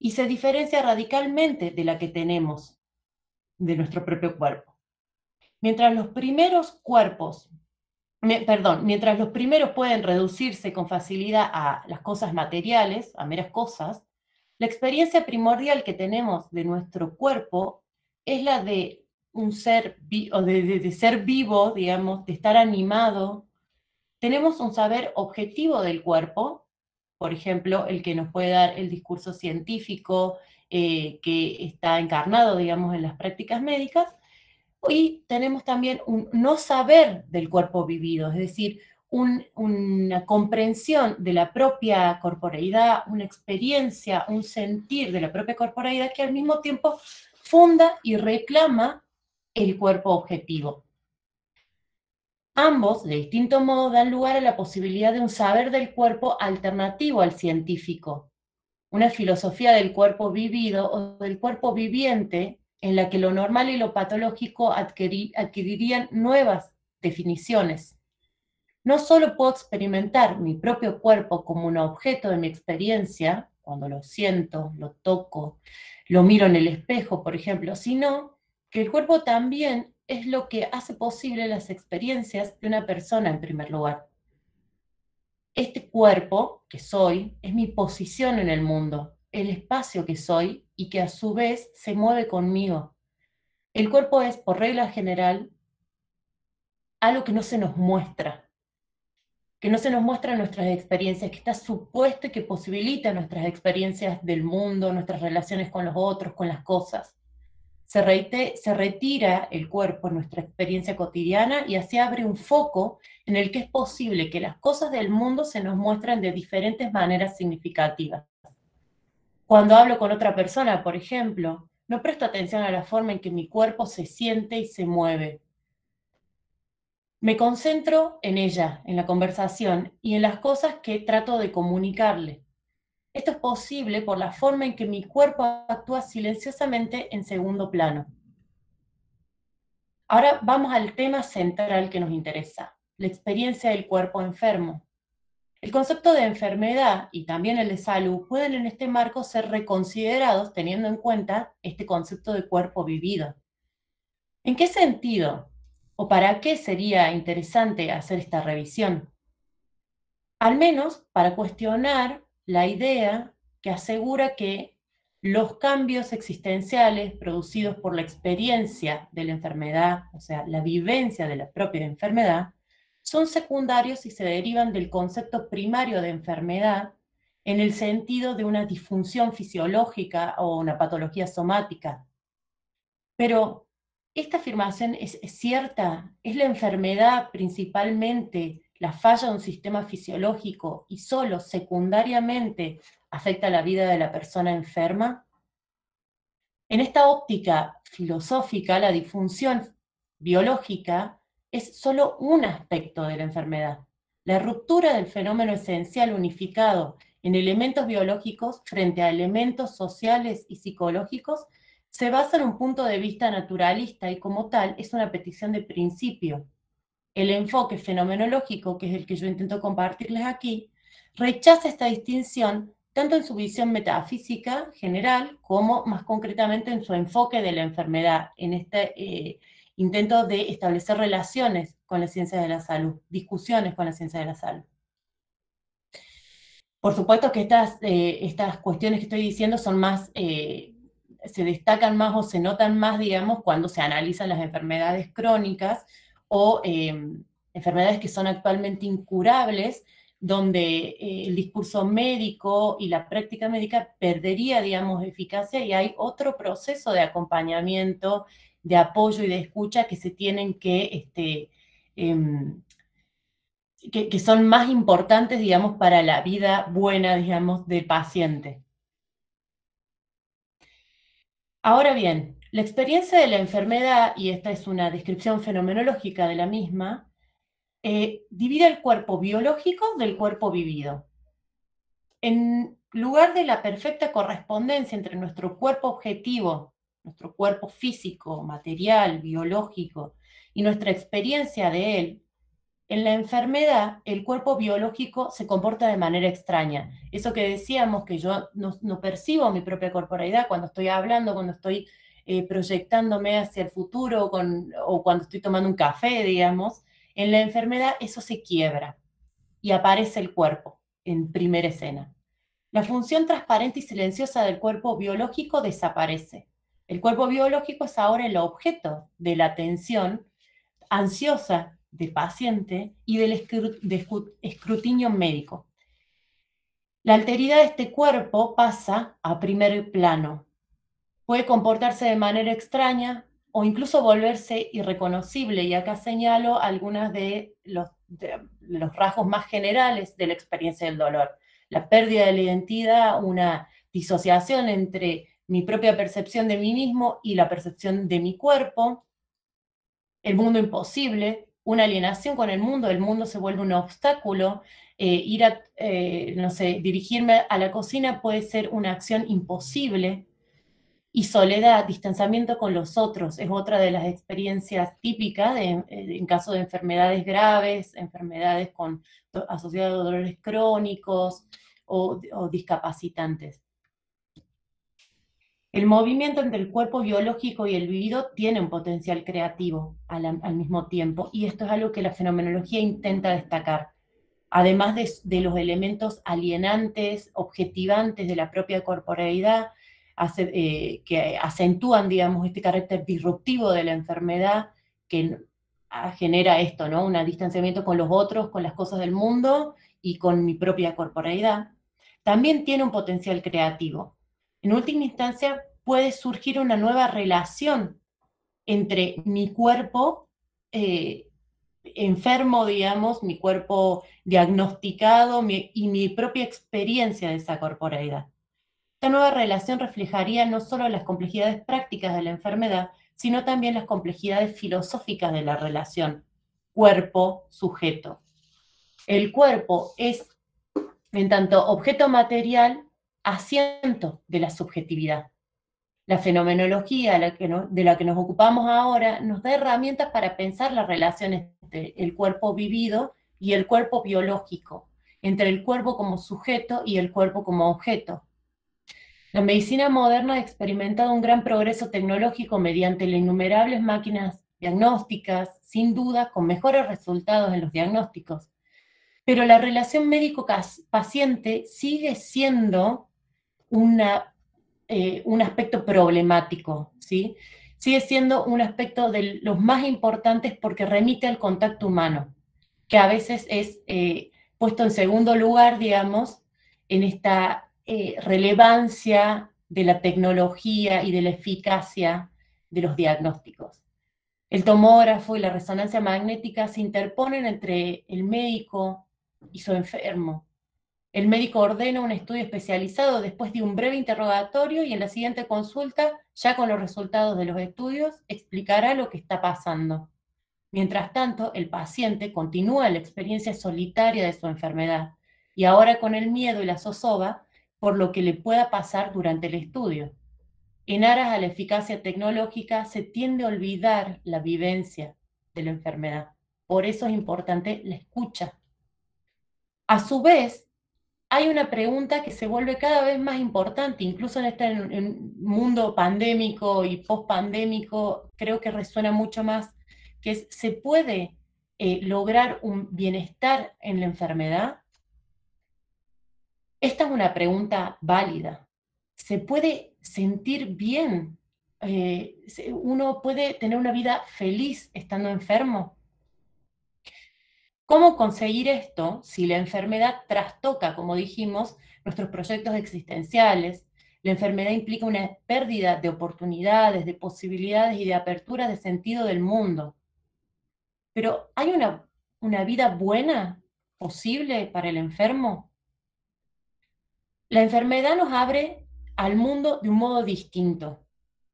y se diferencia radicalmente de la que tenemos de nuestro propio cuerpo. Mientras los primeros cuerpos, perdón, mientras los primeros pueden reducirse con facilidad a las cosas materiales, a meras cosas, la experiencia primordial que tenemos de nuestro cuerpo es la de un ser, o de, ser vivo, digamos, de estar animado. Tenemos un saber objetivo del cuerpo, por ejemplo, el que nos puede dar el discurso científico eh, que está encarnado, digamos, en las prácticas médicas, y tenemos también un no saber del cuerpo vivido, es decir, una comprensión de la propia corporeidad, una experiencia, un sentir de la propia corporeidad que al mismo tiempo funda y reclama el cuerpo objetivo. Ambos, de distinto modo, dan lugar a la posibilidad de un saber del cuerpo alternativo al científico. una filosofía del cuerpo vivido o del cuerpo viviente en la que lo normal y lo patológico adquirirían nuevas definiciones. No solo puedo experimentar mi propio cuerpo como un objeto de mi experiencia, cuando lo siento, lo toco, lo miro en el espejo, por ejemplo, sino que el cuerpo también es lo que hace posible las experiencias de una persona en primer lugar. Este cuerpo que soy es mi posición en el mundo, el espacio que soy y que a su vez se mueve conmigo. El cuerpo es, por regla general, algo que no se nos muestra, que no se nos muestra en nuestras experiencias, que está supuesto y que posibilita nuestras experiencias del mundo, nuestras relaciones con los otros, con las cosas. Se, se retira el cuerpo en nuestra experiencia cotidiana y así abre un foco en el que es posible que las cosas del mundo se nos muestren de diferentes maneras significativas. Cuando hablo con otra persona, por ejemplo, no presto atención a la forma en que mi cuerpo se siente y se mueve. Me concentro en ella, en la conversación y en las cosas que trato de comunicarle. Esto es posible por la forma en que mi cuerpo actúa silenciosamente en segundo plano. Ahora vamos al tema central que nos interesa, la experiencia del cuerpo enfermo. El concepto de enfermedad y también el de salud pueden en este marco ser reconsiderados teniendo en cuenta este concepto de cuerpo vivido. ¿En qué sentido o para qué sería interesante hacer esta revisión? Al menos para cuestionar la idea que asegura que los cambios existenciales producidos por la experiencia de la enfermedad, o sea, la vivencia de la propia enfermedad, son secundarios y se derivan del concepto primario de enfermedad en el sentido de una disfunción fisiológica o una patología somática. Pero, ¿esta afirmación es, cierta? ¿Es la enfermedad principalmente la falla de un sistema fisiológico y solo secundariamente afecta la vida de la persona enferma? En esta óptica filosófica, la disfunción biológica es solo un aspecto de la enfermedad. La ruptura del fenómeno esencial unificado en elementos biológicos frente a elementos sociales y psicológicos se basa en un punto de vista naturalista y como tal es una petición de principio. El enfoque fenomenológico, que es el que yo intento compartirles aquí, rechaza esta distinción tanto en su visión metafísica general como más concretamente en su enfoque de la enfermedad, en este eh, intento de establecer relaciones con la ciencia de la salud, discusiones con la ciencia de la salud. Por supuesto que estas, eh, estas cuestiones que estoy diciendo son más, eh, se destacan más o se notan más, digamos, cuando se analizan las enfermedades crónicas o em, enfermedades que son actualmente incurables, donde eh, el discurso médico y la práctica médica perdería, digamos, eficacia y hay otro proceso de acompañamiento de apoyo y de escucha que se tienen que, este, em, que, son más importantes, digamos, para la vida buena, digamos, del paciente. Ahora bien, la experiencia de la enfermedad, y esta es una descripción fenomenológica de la misma, eh, divide el cuerpo biológico del cuerpo vivido. En lugar de la perfecta correspondencia entre nuestro cuerpo objetivo nuestro cuerpo físico, material, biológico y nuestra experiencia de él, en la enfermedad el cuerpo biológico se comporta de manera extraña. Eso que decíamos, que yo no, percibo mi propia corporalidad cuando estoy hablando, cuando estoy eh, proyectándome hacia el futuro o cuando estoy tomando un café, digamos, en la enfermedad eso se quiebra y aparece el cuerpo en primera escena. La función transparente y silenciosa del cuerpo biológico desaparece. El cuerpo biológico es ahora el objeto de la atención ansiosa del paciente y del escrutinio médico. La alteridad de este cuerpo pasa a primer plano. Puede comportarse de manera extraña o incluso volverse irreconocible. Y acá señalo algunos de los, de los rasgos más generales de la experiencia del dolor. La pérdida de la identidad, una disociación entre mi propia percepción de mí mismo y la percepción de mi cuerpo, el mundo imposible, una alienación con el mundo, el mundo se vuelve un obstáculo, eh, ir eh, no sé, dirigirme a la cocina puede ser una acción imposible, y soledad, distanciamiento con los otros, es otra de las experiencias típicas en caso de enfermedades graves, enfermedades con, asociadas a dolores crónicos o, discapacitantes. El movimiento entre el cuerpo biológico y el vivido tiene un potencial creativo al, mismo tiempo, y esto es algo que la fenomenología intenta destacar. Además de, de los elementos alienantes, objetivantes de la propia corporeidad, eh, que acentúan, digamos, este carácter disruptivo de la enfermedad que genera esto, ¿no? Un distanciamiento con los otros, con las cosas del mundo y con mi propia corporalidad. También tiene un potencial creativo. En última instancia, puede surgir una nueva relación entre mi cuerpo eh, enfermo, digamos, mi cuerpo diagnosticado y mi propia experiencia de esa corporalidad. Esta nueva relación reflejaría no solo las complejidades prácticas de la enfermedad, sino también las complejidades filosóficas de la relación cuerpo-sujeto. El cuerpo es, en tanto objeto material, asiento de la subjetividad. La fenomenología de la que nos ocupamos ahora nos da herramientas para pensar las relaciones entre el cuerpo vivido y el cuerpo biológico, entre el cuerpo como sujeto y el cuerpo como objeto, la medicina moderna ha experimentado un gran progreso tecnológico mediante las innumerables máquinas diagnósticas, sin duda con mejores resultados en los diagnósticos. Pero la relación médico-paciente sigue siendo una, eh, un aspecto problemático, ¿sí? Sigue siendo un aspecto de los más importantes porque remite al contacto humano, que a veces es eh, puesto en segundo lugar, digamos, en esta eh, relevancia de la tecnología y de la eficacia de los diagnósticos. El tomógrafo y la resonancia magnética se interponen entre el médico y su enfermo. El médico ordena un estudio especializado después de un breve interrogatorio y en la siguiente consulta, ya con los resultados de los estudios, explicará lo que está pasando. Mientras tanto, el paciente continúa la experiencia solitaria de su enfermedad y ahora con el miedo y la zozobra por lo que le pueda pasar durante el estudio. En aras a la eficacia tecnológica se tiende a olvidar la vivencia de la enfermedad. Por eso es importante la escucha. A su vez, hay una pregunta que se vuelve cada vez más importante, incluso en este mundo pandémico y post-pandémico, creo que resuena mucho más, que ¿se puede eh, lograr un bienestar en la enfermedad? Esta es una pregunta válida. ¿Se puede sentir bien? Eh, ¿Uno puede tener una vida feliz estando enfermo? ¿Cómo conseguir esto si la enfermedad trastoca, como dijimos, nuestros proyectos existenciales? La enfermedad implica una pérdida de oportunidades, de posibilidades y de apertura de sentido del mundo. Pero ¿hay una, una vida buena posible para el enfermo? La enfermedad nos abre al mundo de un modo distinto.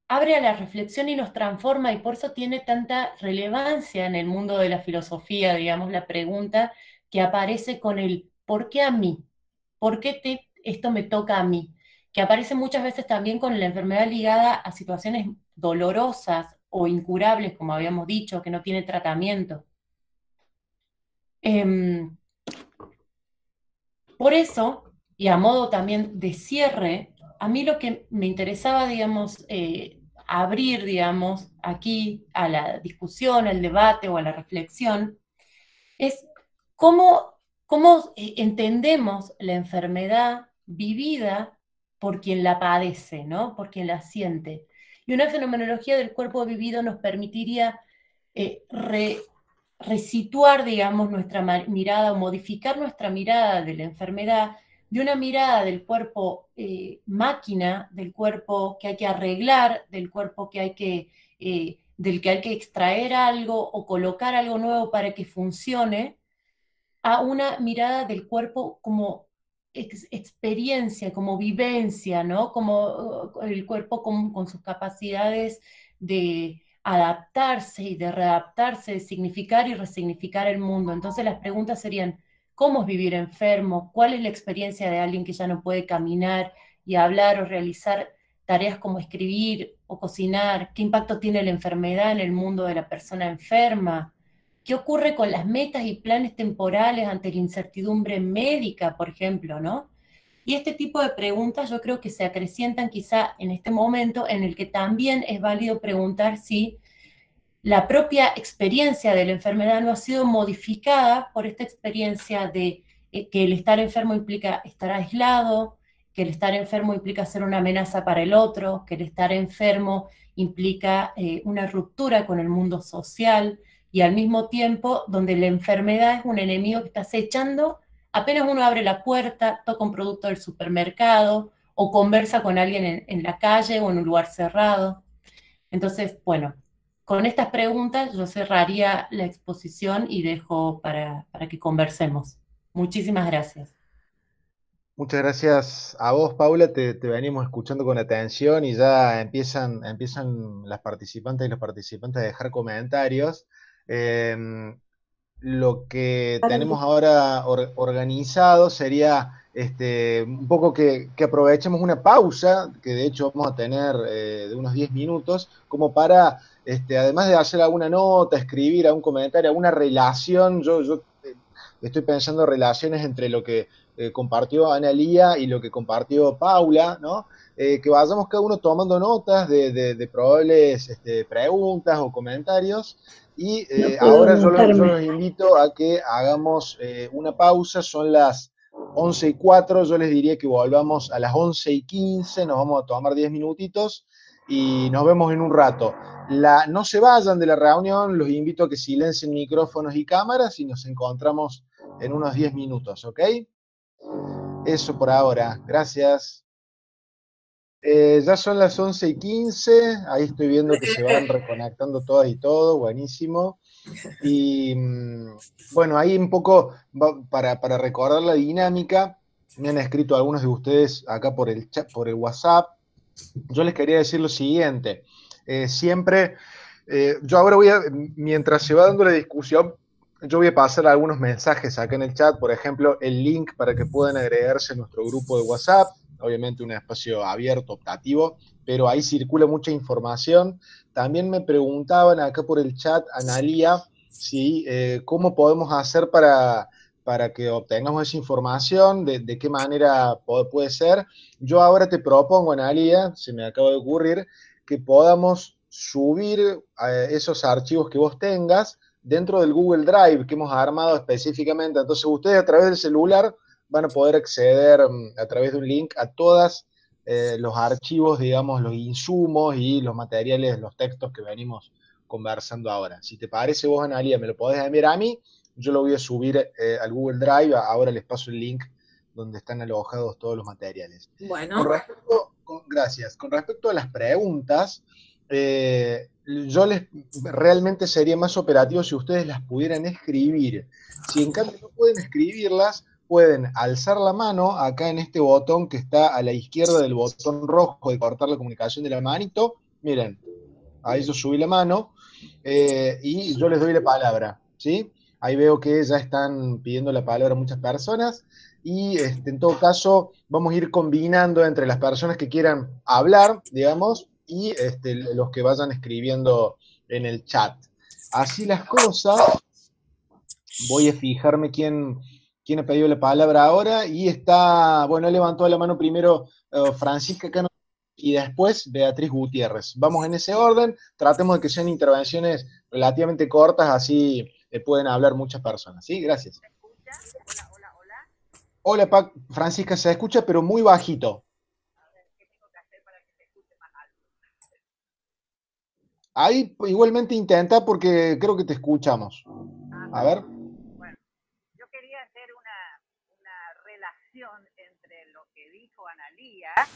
Abre a la reflexión y nos transforma y por eso tiene tanta relevancia en el mundo de la filosofía, digamos, la pregunta que aparece con el ¿por qué a mí? ¿Por qué te, esto me toca a mí? Que aparece muchas veces también con la enfermedad ligada a situaciones dolorosas o incurables, como habíamos dicho, que no tiene tratamiento. Em, por eso, y a modo también de cierre, a mí lo que me interesaba, digamos, eh, abrir, digamos, aquí a la discusión, al debate o a la reflexión, es cómo, cómo eh, entendemos la enfermedad vivida por quien la padece, ¿no? Por quien la siente. Y una fenomenología del cuerpo vivido nos permitiría eh, resituar, digamos, nuestra mirada o modificar nuestra mirada de la enfermedad de una mirada del cuerpo eh, máquina, del cuerpo que hay que arreglar, del cuerpo que hay que, eh, del que hay que extraer algo o colocar algo nuevo para que funcione, a una mirada del cuerpo como experiencia, como vivencia, ¿no? Como uh, el cuerpo con, sus capacidades de adaptarse y de readaptarse, de significar y resignificar el mundo. Entonces las preguntas serían, ¿cómo es vivir enfermo? ¿Cuál es la experiencia de alguien que ya no puede caminar y hablar o realizar tareas como escribir o cocinar? ¿Qué impacto tiene la enfermedad en el mundo de la persona enferma? ¿Qué ocurre con las metas y planes temporales ante la incertidumbre médica, por ejemplo, no? Y este tipo de preguntas yo creo que se acrecientan quizá en este momento en el que también es válido preguntar si la propia experiencia de la enfermedad no ha sido modificada por esta experiencia de eh, que el estar enfermo implica estar aislado, que el estar enfermo implica ser una amenaza para el otro, que el estar enfermo implica eh, una ruptura con el mundo social y al mismo tiempo donde la enfermedad es un enemigo que está acechando apenas uno abre la puerta, toca un producto del supermercado o conversa con alguien en, la calle o en un lugar cerrado. Entonces, bueno, con estas preguntas yo cerraría la exposición y dejo para, que conversemos. Muchísimas gracias. Muchas gracias a vos, Paula. Te, venimos escuchando con atención y ya empiezan, empiezan las participantes y los participantes a dejar comentarios. Eh, lo que tenemos ahora organizado sería este, un poco que, aprovechemos una pausa, que de hecho vamos a tener eh, de unos 10 minutos, como para, este, además de hacer alguna nota, escribir algún comentario, alguna relación, yo, yo eh, estoy pensando relaciones entre lo que eh, compartió Analía y lo que compartió Paula, ¿no? que vayamos cada uno tomando notas de, probables este, preguntas o comentarios y eh, ahora yo los, invito a que hagamos eh, una pausa, son las 11 y 4, yo les diría que volvamos a las 11 y 15, nos vamos a tomar 10 minutitos y nos vemos en un rato. La, no se vayan de la reunión, los invito a que silencien micrófonos y cámaras y nos encontramos en unos 10 minutos, ¿ok? Eso por ahora, gracias. Eh, ya son las 11 y 15, ahí estoy viendo que se van reconectando todas y todo, buenísimo. Y bueno, ahí un poco para, recordar la dinámica, me han escrito algunos de ustedes acá por el chat, por el WhatsApp. Yo les quería decir lo siguiente, eh, siempre, eh, yo ahora voy a, mientras se va dando la discusión, yo voy a pasar algunos mensajes acá en el chat, por ejemplo, el link para que puedan agregarse a nuestro grupo de WhatsApp, obviamente un espacio abierto, optativo, pero ahí circula mucha información. También me preguntaban acá por el chat, Analía, si, eh, cómo podemos hacer para, para que obtengamos esa información, de, qué manera puede, ser. Yo ahora te propongo, Analía, se me acaba de ocurrir, que podamos subir eh, esos archivos que vos tengas dentro del Google Drive que hemos armado específicamente. Entonces ustedes a través del celular van a poder acceder mm, a través de un link a todos eh, los archivos, digamos, los insumos y los materiales, los textos que venimos conversando ahora. Si te parece vos, Analia, me lo podés enviar a mí, yo lo voy a subir eh, al Google Drive, ahora les paso el link donde están alojados todos los materiales. Bueno. gracias. Con respecto a las preguntas, eh, yo les realmente sería más operativo si ustedes las pudieran escribir. Si en cambio no pueden escribirlas, pueden alzar la mano acá en este botón que está a la izquierda del botón rojo de cortar la comunicación de la manito. Miren, ahí yo subí la mano eh, y yo les doy la palabra, ¿sí? Ahí veo que ya están pidiendo la palabra muchas personas y este, en todo caso vamos a ir combinando entre las personas que quieran hablar, digamos, y este, los que vayan escribiendo en el chat. Así las cosas, voy a fijarme quién, quién ha pedido la palabra ahora y está, bueno, levantó la mano primero eh, Francisca Cano y después Beatriz Gutiérrez. Vamos en ese orden, tratemos de que sean intervenciones relativamente cortas, así eh, pueden hablar muchas personas. ¿Sí? Gracias. Hola, hola, hola. Hola, Francisca, se escucha, pero muy bajito. Ahí igualmente intenta porque creo que te escuchamos. A ver.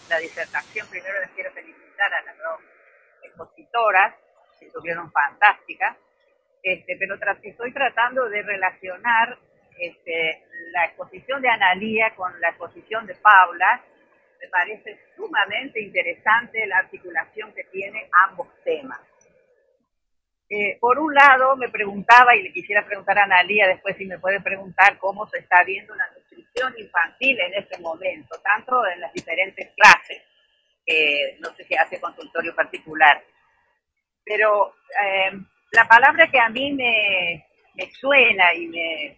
La disertación, primero les quiero felicitar a las dos expositoras, que estuvieron fantásticas, este, pero estoy tratando de relacionar este, la exposición de Analía con la exposición de Paula. Me parece sumamente interesante la articulación que tiene ambos temas. eh, por un lado, me preguntaba, y le quisiera preguntar a Analia después si me puede preguntar cómo se está viendo la nutrición infantil en este momento, tanto en las diferentes clases, que no sé si hace consultorio particular. Pero eh, la palabra que a mí me, suena y me,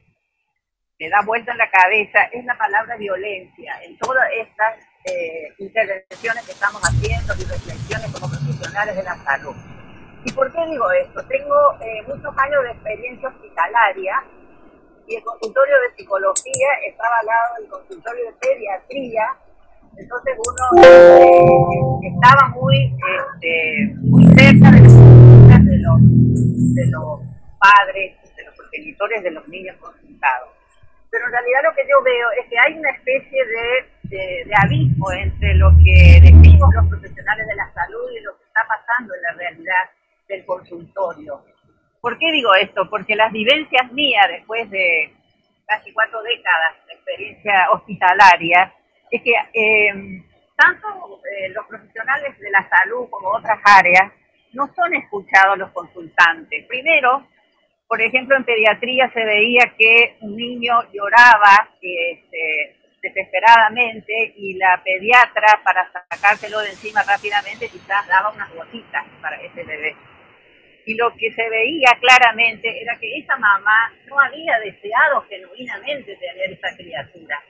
me, da vuelta en la cabeza es la palabra violencia. En todas estas eh, intervenciones que estamos haciendo y reflexiones como profesionales de la salud. ¿Y por qué digo esto? Tengo eh, muchos años de experiencia hospitalaria y el consultorio de psicología estaba al lado del consultorio de pediatría, entonces uno eh, estaba muy, este, muy cerca de las de los, de los padres, de los progenitores de los niños consultados. Pero en realidad lo que yo veo es que hay una especie de, de abismo entre lo que decimos los profesionales de la salud y lo que está pasando en la realidad del consultorio. ¿Por qué digo esto? Porque las vivencias mías después de casi cuatro décadas de experiencia hospitalaria es que em, tanto eh, los profesionales de la salud como otras áreas no son escuchados los consultantes. Primero, por ejemplo, en pediatría se veía que un niño lloraba este, desesperadamente y la pediatra para sacárselo de encima rápidamente quizás daba unas gotitas para ese bebé y lo que se veía claramente era que esa mamá no había deseado genuinamente tener esa criatura.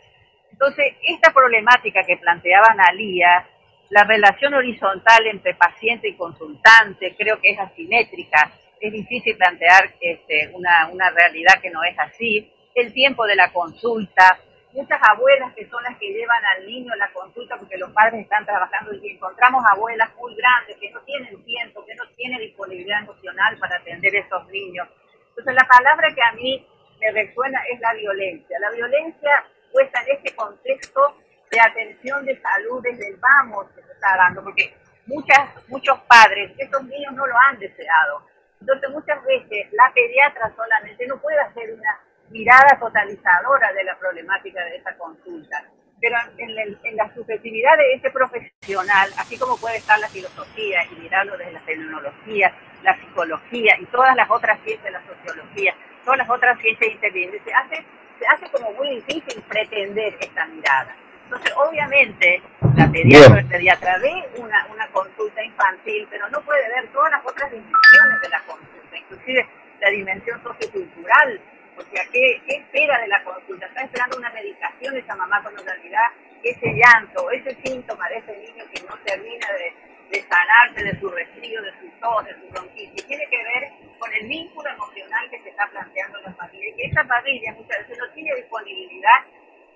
Entonces, esta problemática que planteaba Analía, la relación horizontal entre paciente y consultante, creo que es asimétrica. Es difícil plantear este, una, una realidad que no es así. El tiempo de la consulta, muchas abuelas que son las que llevan al niño a la consulta porque los padres están trabajando y encontramos abuelas muy grandes que no tienen tiempo, que no tienen disponibilidad emocional para atender a esos niños. Entonces la palabra que a mí me resuena es la violencia. La violencia puesta en este contexto de atención de salud desde el vamos que se está dando, porque muchas, muchos padres, estos niños no lo han deseado. Entonces muchas veces la pediatra solamente no puede hacer una mirada totalizadora de la problemática de esa consulta. Pero en, la subjetividad de ese profesional, así como puede estar la filosofía y mirarlo desde la tecnología, la psicología y todas las otras ciencias, la sociología, todas las otras ciencias intervienen, se hace, se hace como muy difícil pretender esta mirada. Entonces, obviamente, la pediatra, el pediatra ve una, una consulta infantil, pero no puede ver todas las otras dimensiones de la consulta, inclusive la dimensión sociocultural porque qué, qué espera de la consulta? ¿Está esperando una medicación esa mamá cuando en realidad ese llanto, ese síntoma de ese niño que no termina de, de sanarse de su resfrío, de su tos, de su bronquitis, tiene que ver con el vínculo emocional que se está planteando la familia y esa familia muchas veces no tiene disponibilidad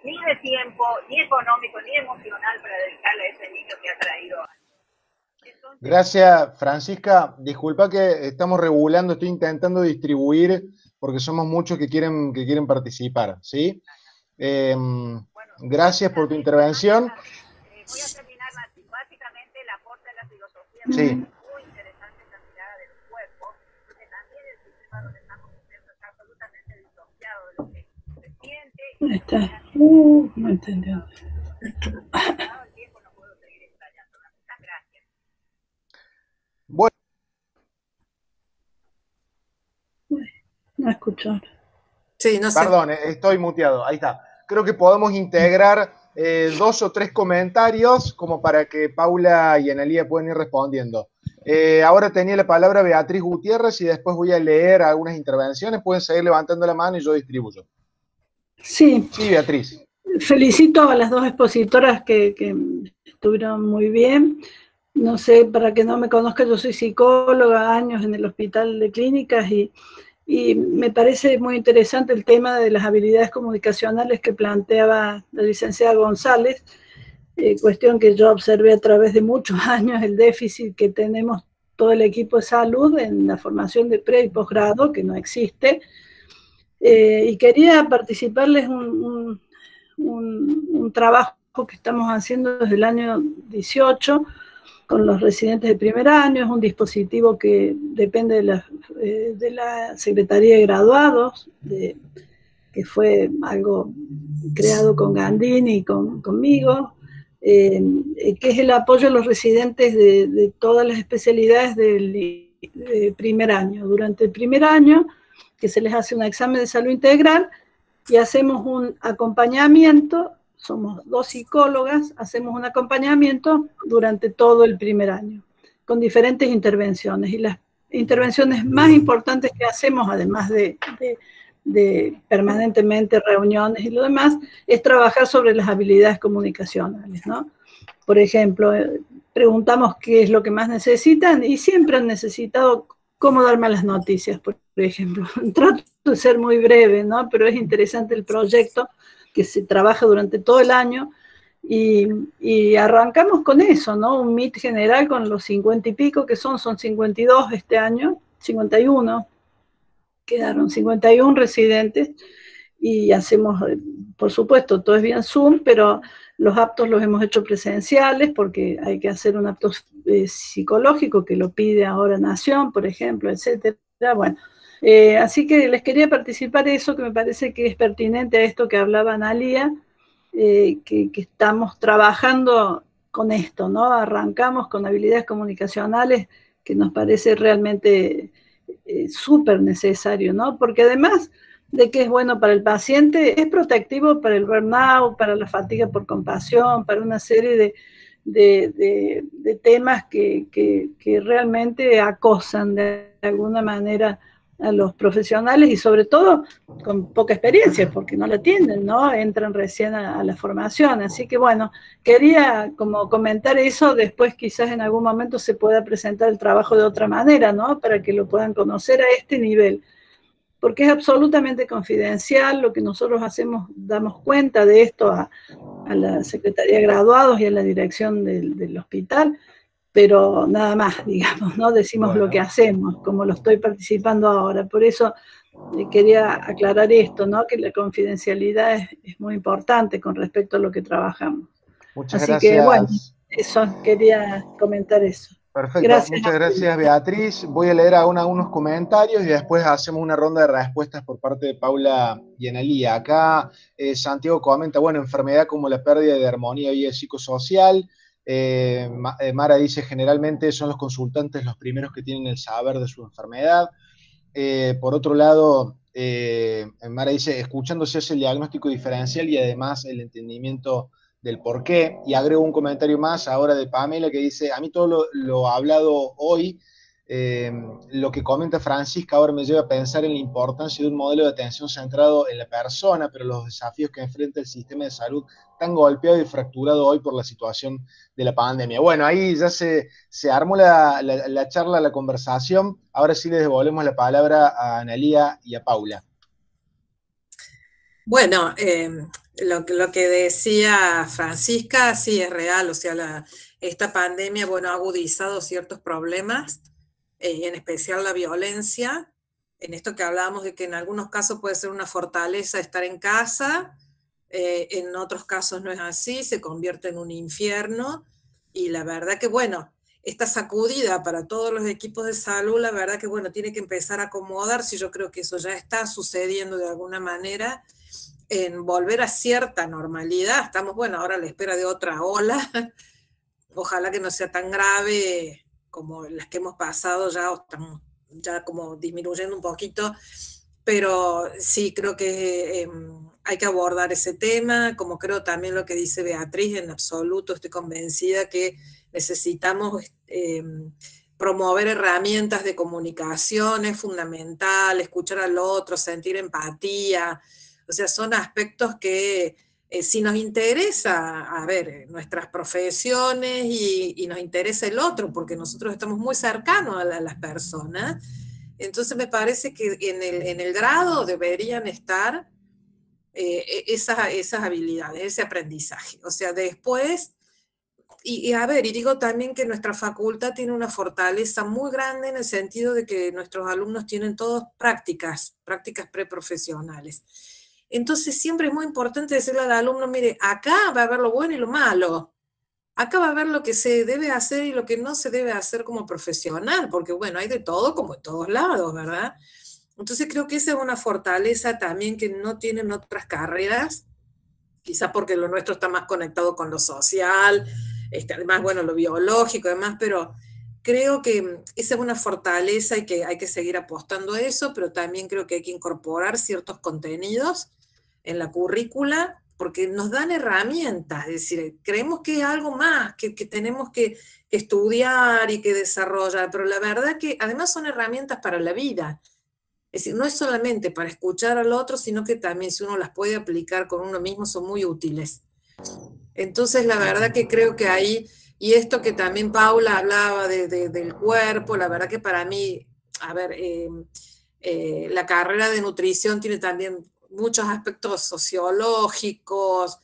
ni de tiempo, ni económico, ni emocional para dedicarle a ese niño que ha traído Gracias, Francisca. Disculpa que estamos regulando, estoy intentando distribuir porque somos muchos que quieren, que quieren participar, ¿sí? Em, gracias por tu intervención. Voy a terminar básicamente el aporte de la filosofía. Sí. Muy interesante esta mirada del cuerpo, porque también el sistema donde estamos está absolutamente disociado de lo que se siente. Ahí está. Uh, no entendió. Bueno. No escuchar. Sí, no sé. Perdón, eh, estoy muteado. Ahí está. Creo que podemos integrar eh, dos o tres comentarios como para que Paula y Analia puedan ir respondiendo. Eh, ahora tenía la palabra Beatriz Gutiérrez y después voy a leer algunas intervenciones. Pueden seguir levantando la mano y yo distribuyo. Sí. Sí, Beatriz. Felicito a las dos expositoras que, que estuvieron muy bien. No sé, para que no me conozca, yo soy psicóloga, años en el hospital de clínicas y y me parece muy interesante el tema de las habilidades comunicacionales que planteaba la licenciada González, eh, cuestión que yo observé a través de muchos <laughs> años, el déficit que tenemos todo el equipo de salud en la formación de pre y posgrado, que no existe. Eh, y quería participarles un, un, un trabajo que estamos haciendo desde el año 18, con los residentes de primer año, es un dispositivo que depende de la, eh, de la Secretaría de Graduados, que fue algo creado con Gandini y con, conmigo, eh, que es el apoyo a los residentes de, todas las especialidades del primer año. Durante el primer año, que se les hace un examen de salud integral y hacemos un acompañamiento, somos dos psicólogas, hacemos un acompañamiento durante todo el primer año, con diferentes intervenciones. Y las intervenciones más importantes que hacemos, además de, de permanentemente reuniones y lo demás, es trabajar sobre las habilidades comunicacionales, ¿no? Por ejemplo, eh, preguntamos qué es lo que más necesitan y siempre han necesitado cómo dar malas noticias, por ejemplo. <laughs> Trato de ser muy breve, ¿no? Pero es interesante el proyecto que se trabaja durante todo el año y, arrancamos con eso, ¿no? Un MIT general con los 50 y pico que son, son 52 este año, 51 quedaron 51 residentes y hacemos, eh, por supuesto, todo es bien Zoom, pero los aptos los hemos hecho presenciales porque hay que hacer un apto eh, psicológico que lo pide ahora Nación, por ejemplo, etcétera. Bueno, eh, así que les quería participar eso que me parece que es pertinente a esto que hablaba Analia, que, que, estamos trabajando con esto, ¿no? Arrancamos con habilidades comunicacionales que nos parece realmente eh, súper necesario, ¿no? Porque además de que es bueno para el paciente, es protectivo para el burnout, para la fatiga por compasión, para una serie de, temas que, realmente acosan de alguna manera a los profesionales y sobre todo con poca experiencia, porque no la tienen, ¿no? Entran recién a, la formación. Así que bueno, quería como comentar eso, después quizás en algún momento se pueda presentar el trabajo de otra manera, ¿no? Para que lo puedan conocer a este nivel. Porque es absolutamente confidencial, lo que nosotros hacemos, damos cuenta de esto a, la Secretaría de Graduados y a la dirección del, del hospital, pero nada más, <laughs> digamos, ¿no? Decimos lo que hacemos, como lo estoy participando ahora. Por eso eh, quería aclarar esto, ¿no? Que la confidencialidad es, muy importante con respecto a lo que trabajamos. Muchas Así gracias. que, bueno, eso, quería comentar eso. Perfecto, muchas gracias Beatriz. Voy a leer aún algunos comentarios y después hacemos una ronda de respuestas por parte de Paula y Analía. Acá eh, Santiago comenta, bueno, enfermedad como la pérdida de armonía y el psicosocial, eh, eh, Mara dice, generalmente son los consultantes los primeros que tienen el saber de su enfermedad. Eh, por otro lado, Mara dice, escuchándose ese el diagnóstico diferencial y además el entendimiento del por qué. Y agrego un comentario más ahora de Pamela que dice, a mí todo lo, lo hablado hoy eh, lo que comenta Francisca ahora me lleva a pensar en la importancia de un modelo de atención centrado en la persona, pero los desafíos que enfrenta el sistema de salud tan golpeado y fracturado hoy por la situación de la pandemia. Bueno, ahí ya se, se armó la, la, charla, la conversación. Ahora sí les devolvemos la palabra a Analía y a Paula. Bueno, eh, lo, lo, que decía Francisca sí es real, o sea, esta pandemia, bueno, ha agudizado ciertos problemas eh, en especial la violencia, en esto que hablábamos de que en algunos casos puede ser una fortaleza estar en casa, eh, en otros casos no es así, se convierte en un infierno y la verdad que bueno, esta sacudida para todos los equipos de salud, la verdad que bueno, tiene que empezar a acomodarse, yo creo que eso ya está sucediendo de alguna manera, en volver a cierta normalidad, estamos bueno, ahora a la espera de otra ola, <laughs> ojalá que no sea tan grave como las que hemos pasado ya estamos ya como disminuyendo un poquito, pero sí creo que em, hay que abordar ese tema, como creo también lo que dice Beatriz, en absoluto estoy convencida que necesitamos em, promover herramientas de comunicación, es fundamental, escuchar al otro, sentir empatía, o sea, son aspectos que eh, si nos interesa, a ver, eh, nuestras profesiones y, nos interesa el otro, porque nosotros estamos muy cercanos a, las personas, entonces me parece que en el, grado deberían estar eh, e, esas, esas habilidades, ese aprendizaje. O sea, después, y, y, a ver, y digo también que nuestra facultad tiene una fortaleza muy grande en el sentido de que nuestros alumnos tienen todos prácticas, prácticas preprofesionales. Entonces siempre es muy importante decirle al alumno, mire, acá va a haber lo bueno y lo malo. Acá va a haber lo que se debe hacer y lo que no se debe hacer como profesional, porque bueno, hay de todo como en todos lados, ¿verdad? Entonces creo que esa es una fortaleza también que no tienen otras carreras, quizás porque lo nuestro está más conectado con lo social, este, además, bueno, lo biológico, además, pero creo que esa es una fortaleza y que hay que seguir apostando a eso, pero también creo que hay que incorporar ciertos contenidos en la currícula porque nos dan herramientas, es decir, creemos que es algo más, que, tenemos que, estudiar y que desarrollar, pero la verdad que además son herramientas para la vida. Es decir, no es solamente para escuchar al otro, sino que también si uno las puede aplicar con uno mismo son muy útiles. Entonces, la verdad que creo que ahí, y esto que también Paula hablaba del cuerpo, la verdad que para mí, a ver, eh, eh, la carrera de nutrición tiene también muchos aspectos sociológicos,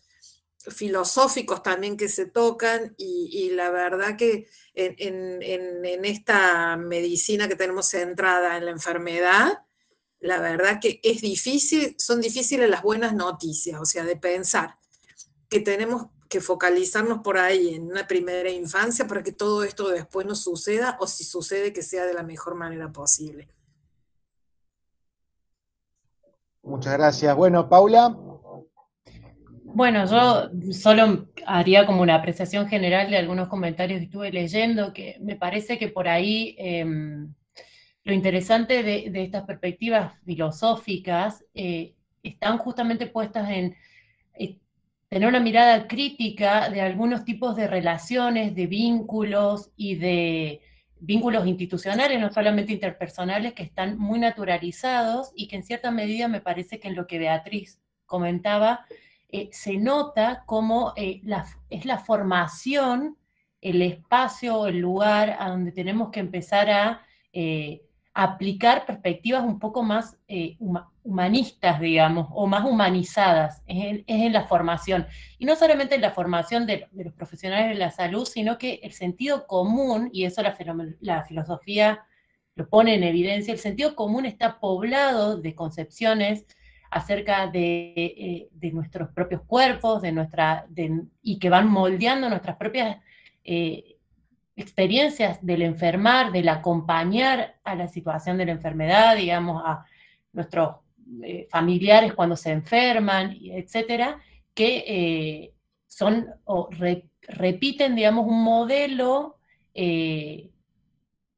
filosóficos también que se tocan y, la verdad que en, esta medicina que tenemos centrada en la enfermedad, la verdad que es difícil, son difíciles las buenas noticias, o sea, de pensar que tenemos que focalizarnos por ahí en una primera infancia para que todo esto después no suceda o si sucede que sea de la mejor manera posible. Muchas gracias. Bueno, Paula. Bueno, yo solo haría como una apreciación general de algunos comentarios que estuve leyendo, que me parece que por ahí em, lo interesante de, estas perspectivas filosóficas eh, están justamente puestas en eh, tener una mirada crítica de algunos tipos de relaciones, de vínculos y de vínculos institucionales, no solamente interpersonales, que están muy naturalizados y que en cierta medida me parece que en lo que Beatriz comentaba, eh, se nota cómo eh, es la formación, el espacio, el lugar a donde tenemos que empezar a eh, aplicar perspectivas un poco más humanistas, digamos, o más humanizadas, es en, la formación. Y no solamente en la formación de, los profesionales de la salud, sino que el sentido común, y eso la, la filosofía lo pone en evidencia, el sentido común está poblado de concepciones acerca de, eh, nuestros propios cuerpos, de nuestra, y que van moldeando nuestras propias eh, experiencias del enfermar, del acompañar a la situación de la enfermedad, digamos, a nuestros eh, familiares cuando se enferman, etcétera, que eh, son o repiten, digamos, un modelo eh,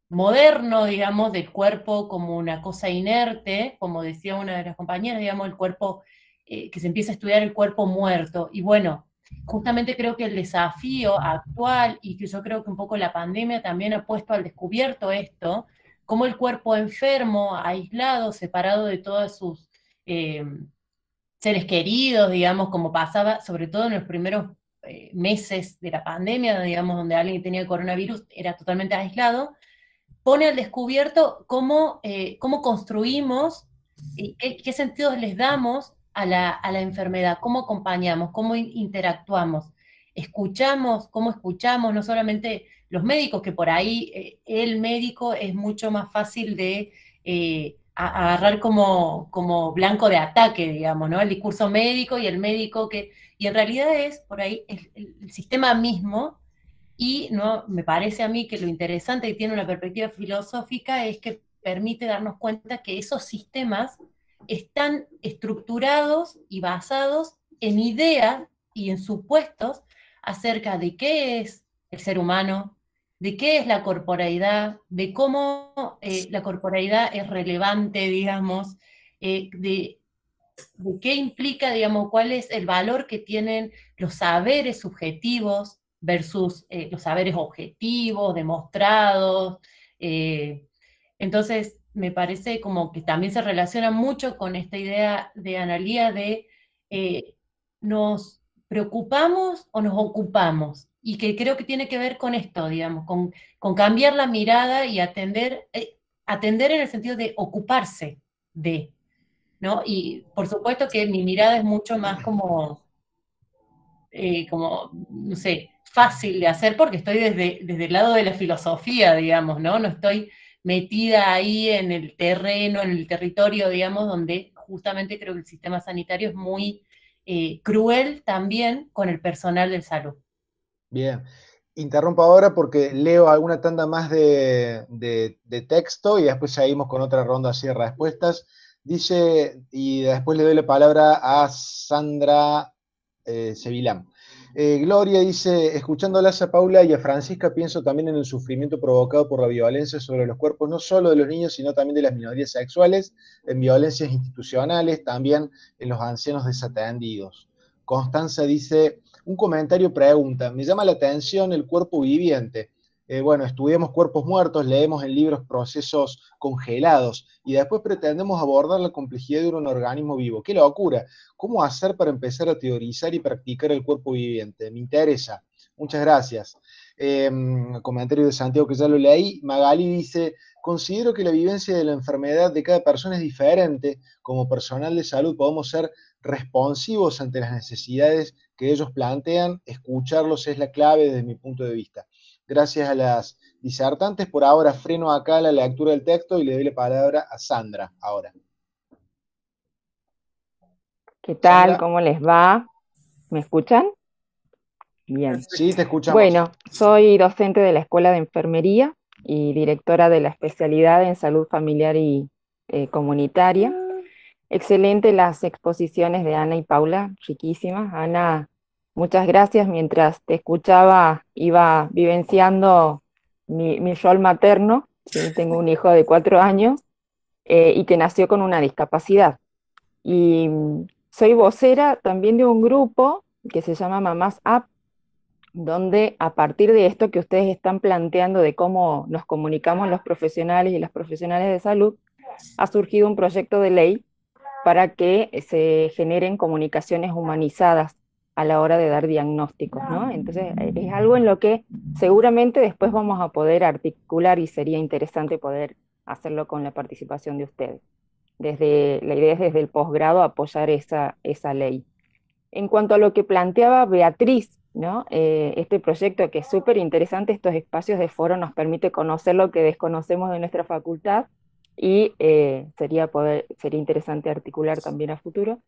moderno, digamos, del cuerpo como una cosa inerte, como decía una de las compañeras, digamos, el cuerpo, que se empieza a estudiar el cuerpo muerto. Y bueno, justamente creo que el desafío actual, y que yo creo que un poco la pandemia también ha puesto al descubierto esto, como el cuerpo enfermo, aislado, separado de todos sus eh, seres queridos, digamos, como pasaba sobre todo en los primeros eh, meses de la pandemia, digamos, donde alguien que tenía coronavirus era totalmente aislado, pone al descubierto cómo, eh, cómo construimos, qué, qué sentidos les damos a la, a la, enfermedad, cómo acompañamos, cómo interactuamos, escuchamos, cómo escuchamos, no solamente los médicos, que por ahí eh, el médico es mucho más fácil de eh, agarrar como, como blanco de ataque, digamos, ¿no? El discurso médico y el médico que, y en realidad es por ahí el, sistema mismo, y no me parece a mí que lo interesante y tiene una perspectiva filosófica es que permite darnos cuenta que esos sistemas están estructurados y basados en ideas y en supuestos acerca de qué es el ser humano, de qué es la corporalidad, de cómo eh, la corporalidad es relevante, digamos, eh, de, qué implica, digamos, cuál es el valor que tienen los saberes subjetivos versus eh, los saberes objetivos, demostrados. entonces, me parece como que también se relaciona mucho con esta idea de Analía de nos preocupamos o nos ocupamos y que creo que tiene que ver con esto, digamos, con, con cambiar la mirada y atender, eh, atender en el sentido de ocuparse de, ¿no? Y por supuesto que mi mirada es mucho más como, eh, como, no sé, fácil de hacer porque estoy desde, desde el lado de la filosofía, digamos, ¿no? No estoy metida ahí en el terreno, en el territorio, digamos, donde justamente creo que el sistema sanitario es muy eh, cruel también con el personal de salud. Bien. Interrumpo ahora porque leo alguna tanda más de, texto y después seguimos con otra ronda así de respuestas. Dice, y después le doy la palabra a Sandra eh, Sevilán. Eh, Gloria dice, escuchándolas a Paula y a Francisca, pienso también en el sufrimiento provocado por la violencia sobre los cuerpos, no solo de los niños, sino también de las minorías sexuales, en violencias institucionales, también en los ancianos desatendidos. Constanza dice, un comentario pregunta, me llama la atención el cuerpo viviente. Eh, bueno, estudiamos cuerpos muertos, leemos en libros procesos congelados y después pretendemos abordar la complejidad de un organismo vivo. ¡Qué locura! ¿Cómo hacer para empezar a teorizar y practicar el cuerpo viviente? Me interesa. Muchas gracias. Em, comentario de Santiago que ya lo leí. Magali dice, considero que la vivencia de la enfermedad de cada persona es diferente. Como personal de salud podemos ser responsivos ante las necesidades que ellos plantean. Escucharlos es la clave desde mi punto de vista. Gracias a las disertantes. Por ahora freno acá la lectura del texto y le doy la palabra a Sandra ahora. ¿Qué tal? ¿Cómo les va? ¿Me escuchan? Bien. Sí, te escuchamos. Bueno, soy docente de la Escuela de Enfermería y directora de la especialidad en salud familiar y eh, comunitaria. Excelente las exposiciones de Ana y Paula, riquísimas. Ana Muchas gracias. Mientras te escuchaba, iba vivenciando mi, rol materno. Tengo un hijo de cuatro años eh, y que nació con una discapacidad. Y mm, soy vocera también de un grupo que se llama Mamás App, donde a partir de esto que ustedes están planteando de cómo nos comunicamos los profesionales y las profesionales de salud, ha surgido un proyecto de ley para que se generen comunicaciones humanizadas a la hora de dar diagnósticos, ¿no? Entonces es algo en lo que seguramente después vamos a poder articular y sería interesante poder hacerlo con la participación de ustedes. Desde, la idea es desde el posgrado apoyar esa, esa ley. En cuanto a lo que planteaba Beatriz, ¿no? Eh, este proyecto que es súper interesante, estos espacios de foro nos permite conocer lo que desconocemos de nuestra facultad y eh, sería, poder, sería interesante articular también a futuro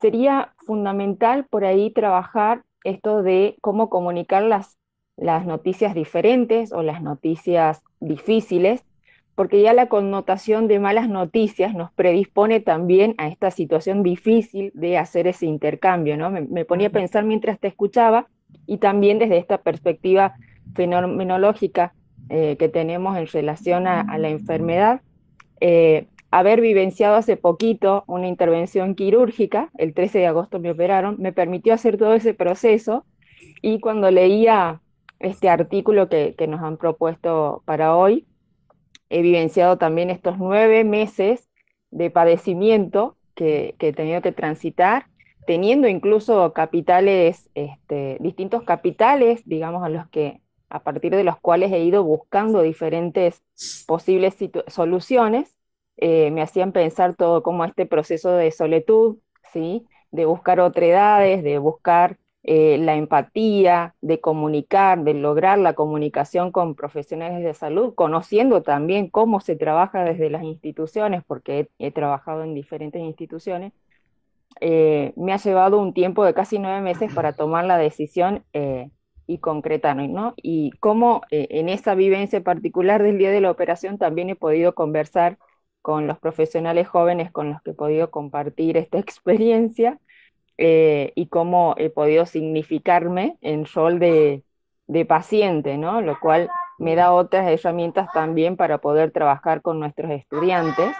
sería fundamental por ahí trabajar esto de cómo comunicar las, las noticias diferentes o las noticias difíciles, porque ya la connotación de malas noticias nos predispone también a esta situación difícil de hacer ese intercambio, ¿no? Me, ponía a pensar mientras te escuchaba y también desde esta perspectiva fenomenológica eh, que tenemos en relación a, la enfermedad, eh, haber vivenciado hace poquito una intervención quirúrgica, el 13 de agosto me operaron, me permitió hacer todo ese proceso y cuando leía este artículo que, nos han propuesto para hoy, he vivenciado también estos nueve meses de padecimiento que, he tenido que transitar, teniendo incluso capitales, este, distintos capitales, digamos, a los que a partir de los cuales he ido buscando diferentes posibles soluciones eh, me hacían pensar todo como este proceso de soletud, ¿sí? de buscar otredades, de buscar eh, la empatía, de comunicar, de lograr la comunicación con profesionales de salud, conociendo también cómo se trabaja desde las instituciones, porque he, trabajado en diferentes instituciones, eh, me ha llevado un tiempo de casi nueve meses para tomar la decisión y concretarlo, ¿no? Y cómo en esa vivencia particular del día de la operación también he podido conversar con los profesionales jóvenes con los que he podido compartir esta <laughs> experiencia eh, y cómo he podido significarme en rol de, paciente, ¿no? Lo cual me da otras herramientas también para poder trabajar con nuestros estudiantes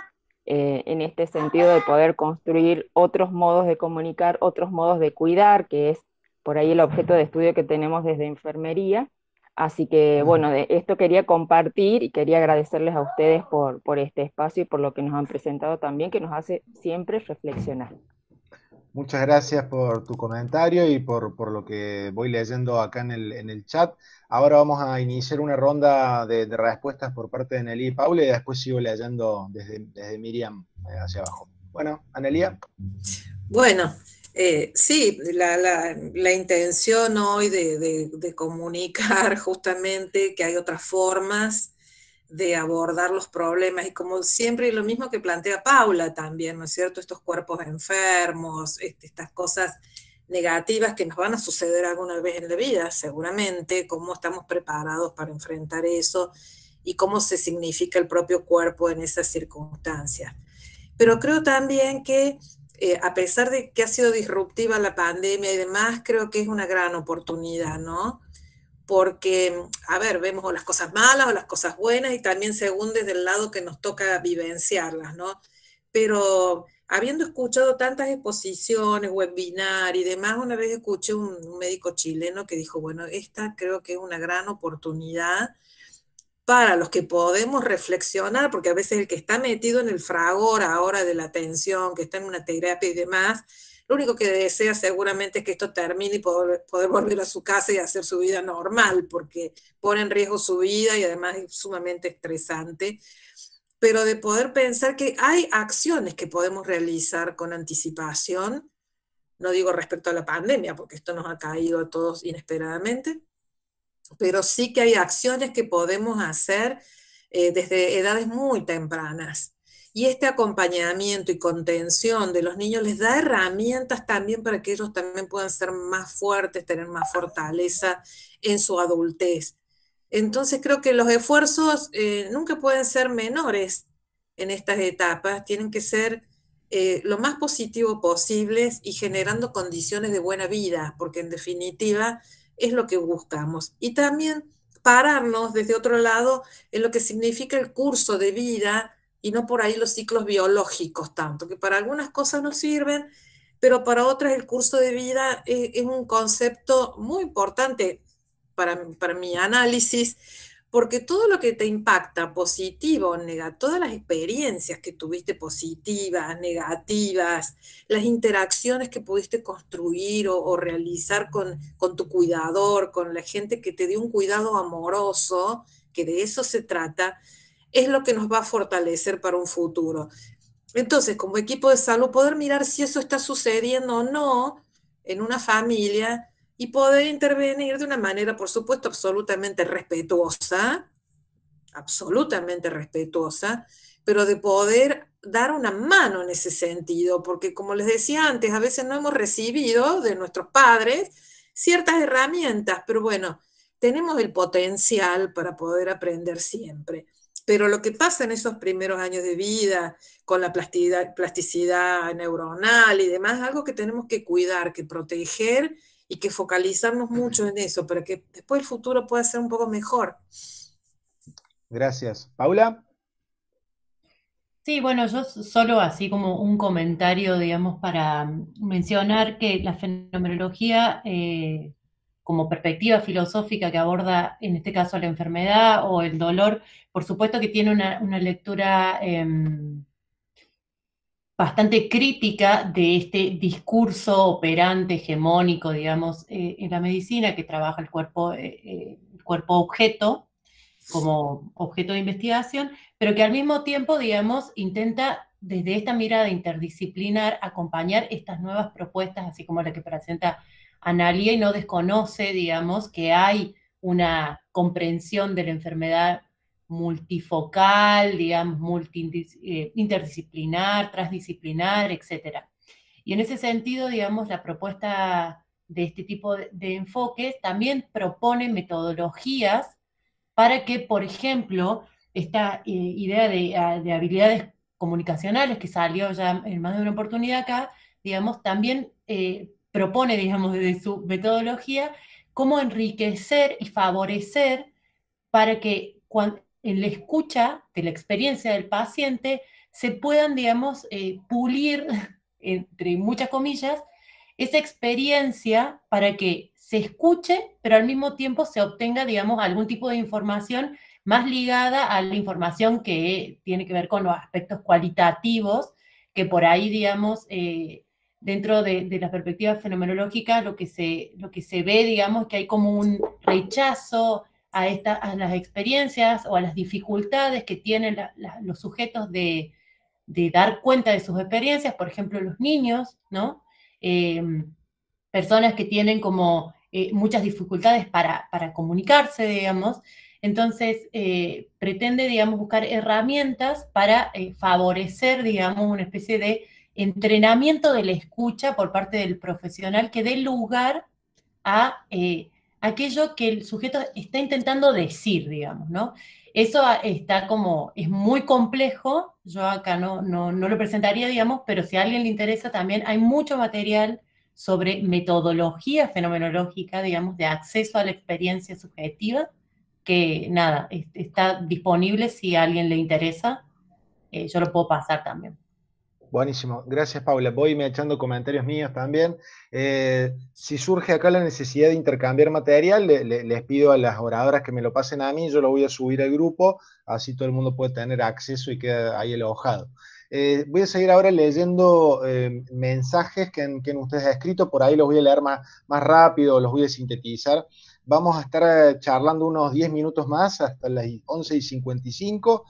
eh, en este sentido de poder construir otros modos de comunicar, otros modos de cuidar, que es por ahí el objeto de estudio que tenemos desde enfermería, Así que bueno, de esto quería compartir y quería agradecerles a ustedes por, por este espacio y por lo que nos han presentado también, que nos hace siempre reflexionar. Muchas gracias por tu comentario y por, por lo que voy leyendo acá en el, en el, chat. Ahora vamos a iniciar una ronda de, respuestas por parte de Nelly y Paula y después sigo leyendo desde, desde Miriam eh, hacia abajo. Bueno, Anelia. Bueno, eh, sí, la, intención hoy de, comunicar <laughs> justamente que hay otras formas de abordar los problemas y como siempre lo mismo que plantea Paula también, ¿no es cierto? Estos cuerpos enfermos, este, estas cosas negativas que nos van a suceder alguna vez en la vida, seguramente, cómo estamos preparados para enfrentar eso y cómo se significa el propio cuerpo en esas circunstancias. Pero creo también que eh, a pesar de que ha sido disruptiva la pandemia y demás, creo que es una gran oportunidad, ¿no? Porque, a ver, vemos las cosas malas o las cosas buenas y también según desde el lado que nos toca vivenciarlas, ¿no? Pero habiendo escuchado tantas exposiciones, webinar y demás, una vez escuché un, un médico chileno que dijo, bueno, esta creo que es una gran oportunidad para los que podemos reflexionar, porque a veces el que está metido en el fragor ahora de la atención, que está en una terapia y demás, lo único que desea seguramente es que esto termine y poder, volver a su casa y hacer su vida normal, porque pone en riesgo su vida y además es sumamente estresante. Pero de poder pensar que hay acciones que podemos realizar con anticipación, no digo respecto a la pandemia, porque esto nos ha caído a todos inesperadamente, pero sí que hay acciones que podemos hacer eh, desde edades muy tempranas. Y este acompañamiento y contención de los niños les da herramientas también para que ellos también puedan ser más fuertes, tener más fortaleza en su adultez. Entonces creo que los esfuerzos eh, nunca pueden ser menores en estas etapas, tienen que ser eh, lo más positivo posibles y generando condiciones de buena vida, porque en definitiva es lo que buscamos. Y también pararnos desde otro lado en lo que significa el curso de vida y no por ahí los ciclos biológicos tanto, que para algunas cosas nos sirven, pero para otras el curso de vida es, es un concepto muy importante para, para mi análisis, porque todo lo que te impacta, positivo o negativo, todas las experiencias que tuviste positivas, negativas, las interacciones que pudiste construir o, realizar con, con, tu cuidador, con la gente que te dio un cuidado amoroso, que de eso se trata, es lo que nos va a fortalecer para un futuro. Entonces, como equipo de salud, poder mirar si eso está sucediendo o no en una familia y poder intervenir de una manera, por supuesto, absolutamente respetuosa, absolutamente respetuosa, pero de poder dar una mano en ese sentido, porque como les decía antes, a veces no hemos recibido de nuestros padres ciertas herramientas, pero bueno, tenemos el potencial para poder aprender siempre. Pero lo que pasa en esos primeros años de vida, con la plasticidad, plasticidad neuronal y demás, algo que tenemos que cuidar, que proteger y que focalizarnos mucho en eso para que después el futuro pueda ser un poco mejor. Gracias. Paula. Sí, bueno, yo solo así como un comentario, digamos, para mencionar que la fenomenología eh, como perspectiva filosófica que aborda en este caso la enfermedad o el dolor, por supuesto que tiene una, una lectura eh, bastante crítica de este discurso operante, hegemónico, digamos, eh, en la medicina, que trabaja el cuerpo, eh, eh, el cuerpo objeto como objeto de investigación, pero que al mismo tiempo, digamos, intenta desde esta mirada interdisciplinar acompañar estas nuevas propuestas, así como la que presenta Analia, y no desconoce, digamos, que hay una comprensión de la enfermedad multifocal, digamos, multi, eh, interdisciplinar, transdisciplinar, etc. Y en ese sentido, digamos, la propuesta de este tipo de, enfoques también propone metodologías para que, por ejemplo, esta eh, idea de, ah, de, habilidades comunicacionales que salió ya en más de una oportunidad acá, digamos, también eh, propone, digamos, desde su metodología, cómo enriquecer y favorecer para que cuando, en la escucha de la experiencia del paciente se puedan, digamos, eh, pulir, <laughs> entre muchas comillas, esa experiencia para que se escuche, pero al mismo tiempo se obtenga, digamos, algún tipo de información más ligada a la información que tiene que ver con los aspectos cualitativos, que por ahí, digamos, eh, dentro de, de, la perspectiva fenomenológica, lo que, se, lo que se ve, digamos, que hay como un rechazo a, esta, a las experiencias o a las dificultades que tienen los sujetos de, dar cuenta de sus experiencias, por ejemplo, los niños, ¿no? Eh, personas que tienen como eh, muchas dificultades para, comunicarse, digamos. Entonces, eh, pretende, digamos, buscar herramientas para favorecer, digamos, una especie de entrenamiento de la escucha por parte del profesional que dé lugar a aquello que el sujeto está intentando decir, digamos, ¿no? Eso está como, es muy complejo, yo acá no, no, no lo presentaría, digamos, pero si a alguien le interesa también, hay mucho material sobre metodología fenomenológica, digamos, de acceso a la experiencia subjetiva, que nada, está disponible si a alguien le interesa, eh, yo lo puedo pasar también. Buenísimo, gracias Paula. Voy me echando comentarios míos también. Eh, si surge acá la necesidad de intercambiar material, les pido a las oradoras que me lo pasen a mí, yo lo voy a subir al grupo, así todo el mundo puede tener acceso y queda ahí alojado. Eh, voy a seguir ahora leyendo eh, mensajes que han, ustedes escrito, por ahí los voy a leer más, más rápido, los voy a sintetizar. Vamos a estar charlando unos 10 minutos más, hasta las 11 y 55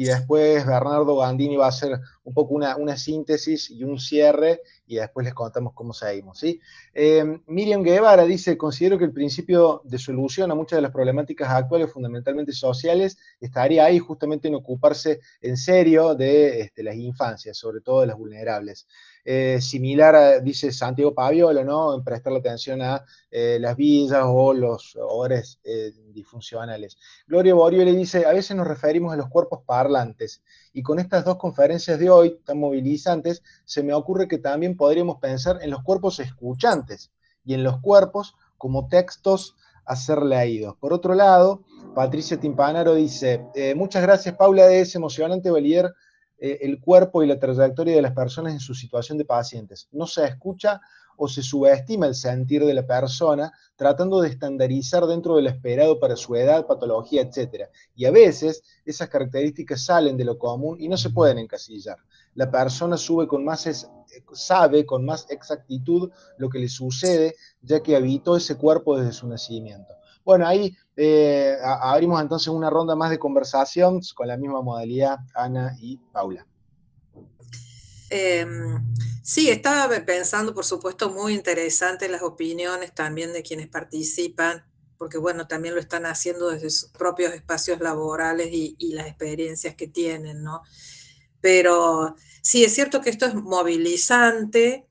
y después Bernardo Gandini va a hacer un poco una, síntesis y un cierre y después les contamos cómo seguimos. ¿sí? Eh, Miriam Guevara dice, considero que el principio de solución a muchas de las problemáticas actuales, fundamentalmente sociales, estaría ahí justamente en ocuparse en serio de este, las infancias, sobre todo de las vulnerables. Eh, similar a, dice Santiago Paviolo, ¿no? En prestarle atención a eh, las villas o los hogares eh, disfuncionales. Gloria Borio le dice, a veces nos referimos a los cuerpos parlantes, y con estas dos conferencias de hoy, tan movilizantes, se me ocurre que también podríamos pensar en los cuerpos escuchantes, y en los cuerpos como textos a ser leídos. Por otro lado, Patricia Timpanaro dice, muchas gracias Paula, es emocionante leer eh, el cuerpo y la trayectoria de las personas en su situación de pacientes. No se escucha o se subestima el sentir de la persona tratando de estandarizar dentro de lo esperado para su edad, patología, etc. Y a veces esas características salen de lo común y no se pueden encasillar. La persona sube con más sabe con más exactitud lo que le sucede, ya que habitó ese cuerpo desde su nacimiento. Bueno, ahí eh, abrimos entonces una ronda más de conversación con la misma modalidad, Ana y Paula. Em, sí, estaba pensando, por supuesto, muy interesante las opiniones también de quienes participan, porque bueno, también lo están haciendo desde sus propios espacios laborales y, y las experiencias que tienen, ¿no? Pero sí, es cierto que esto es movilizante,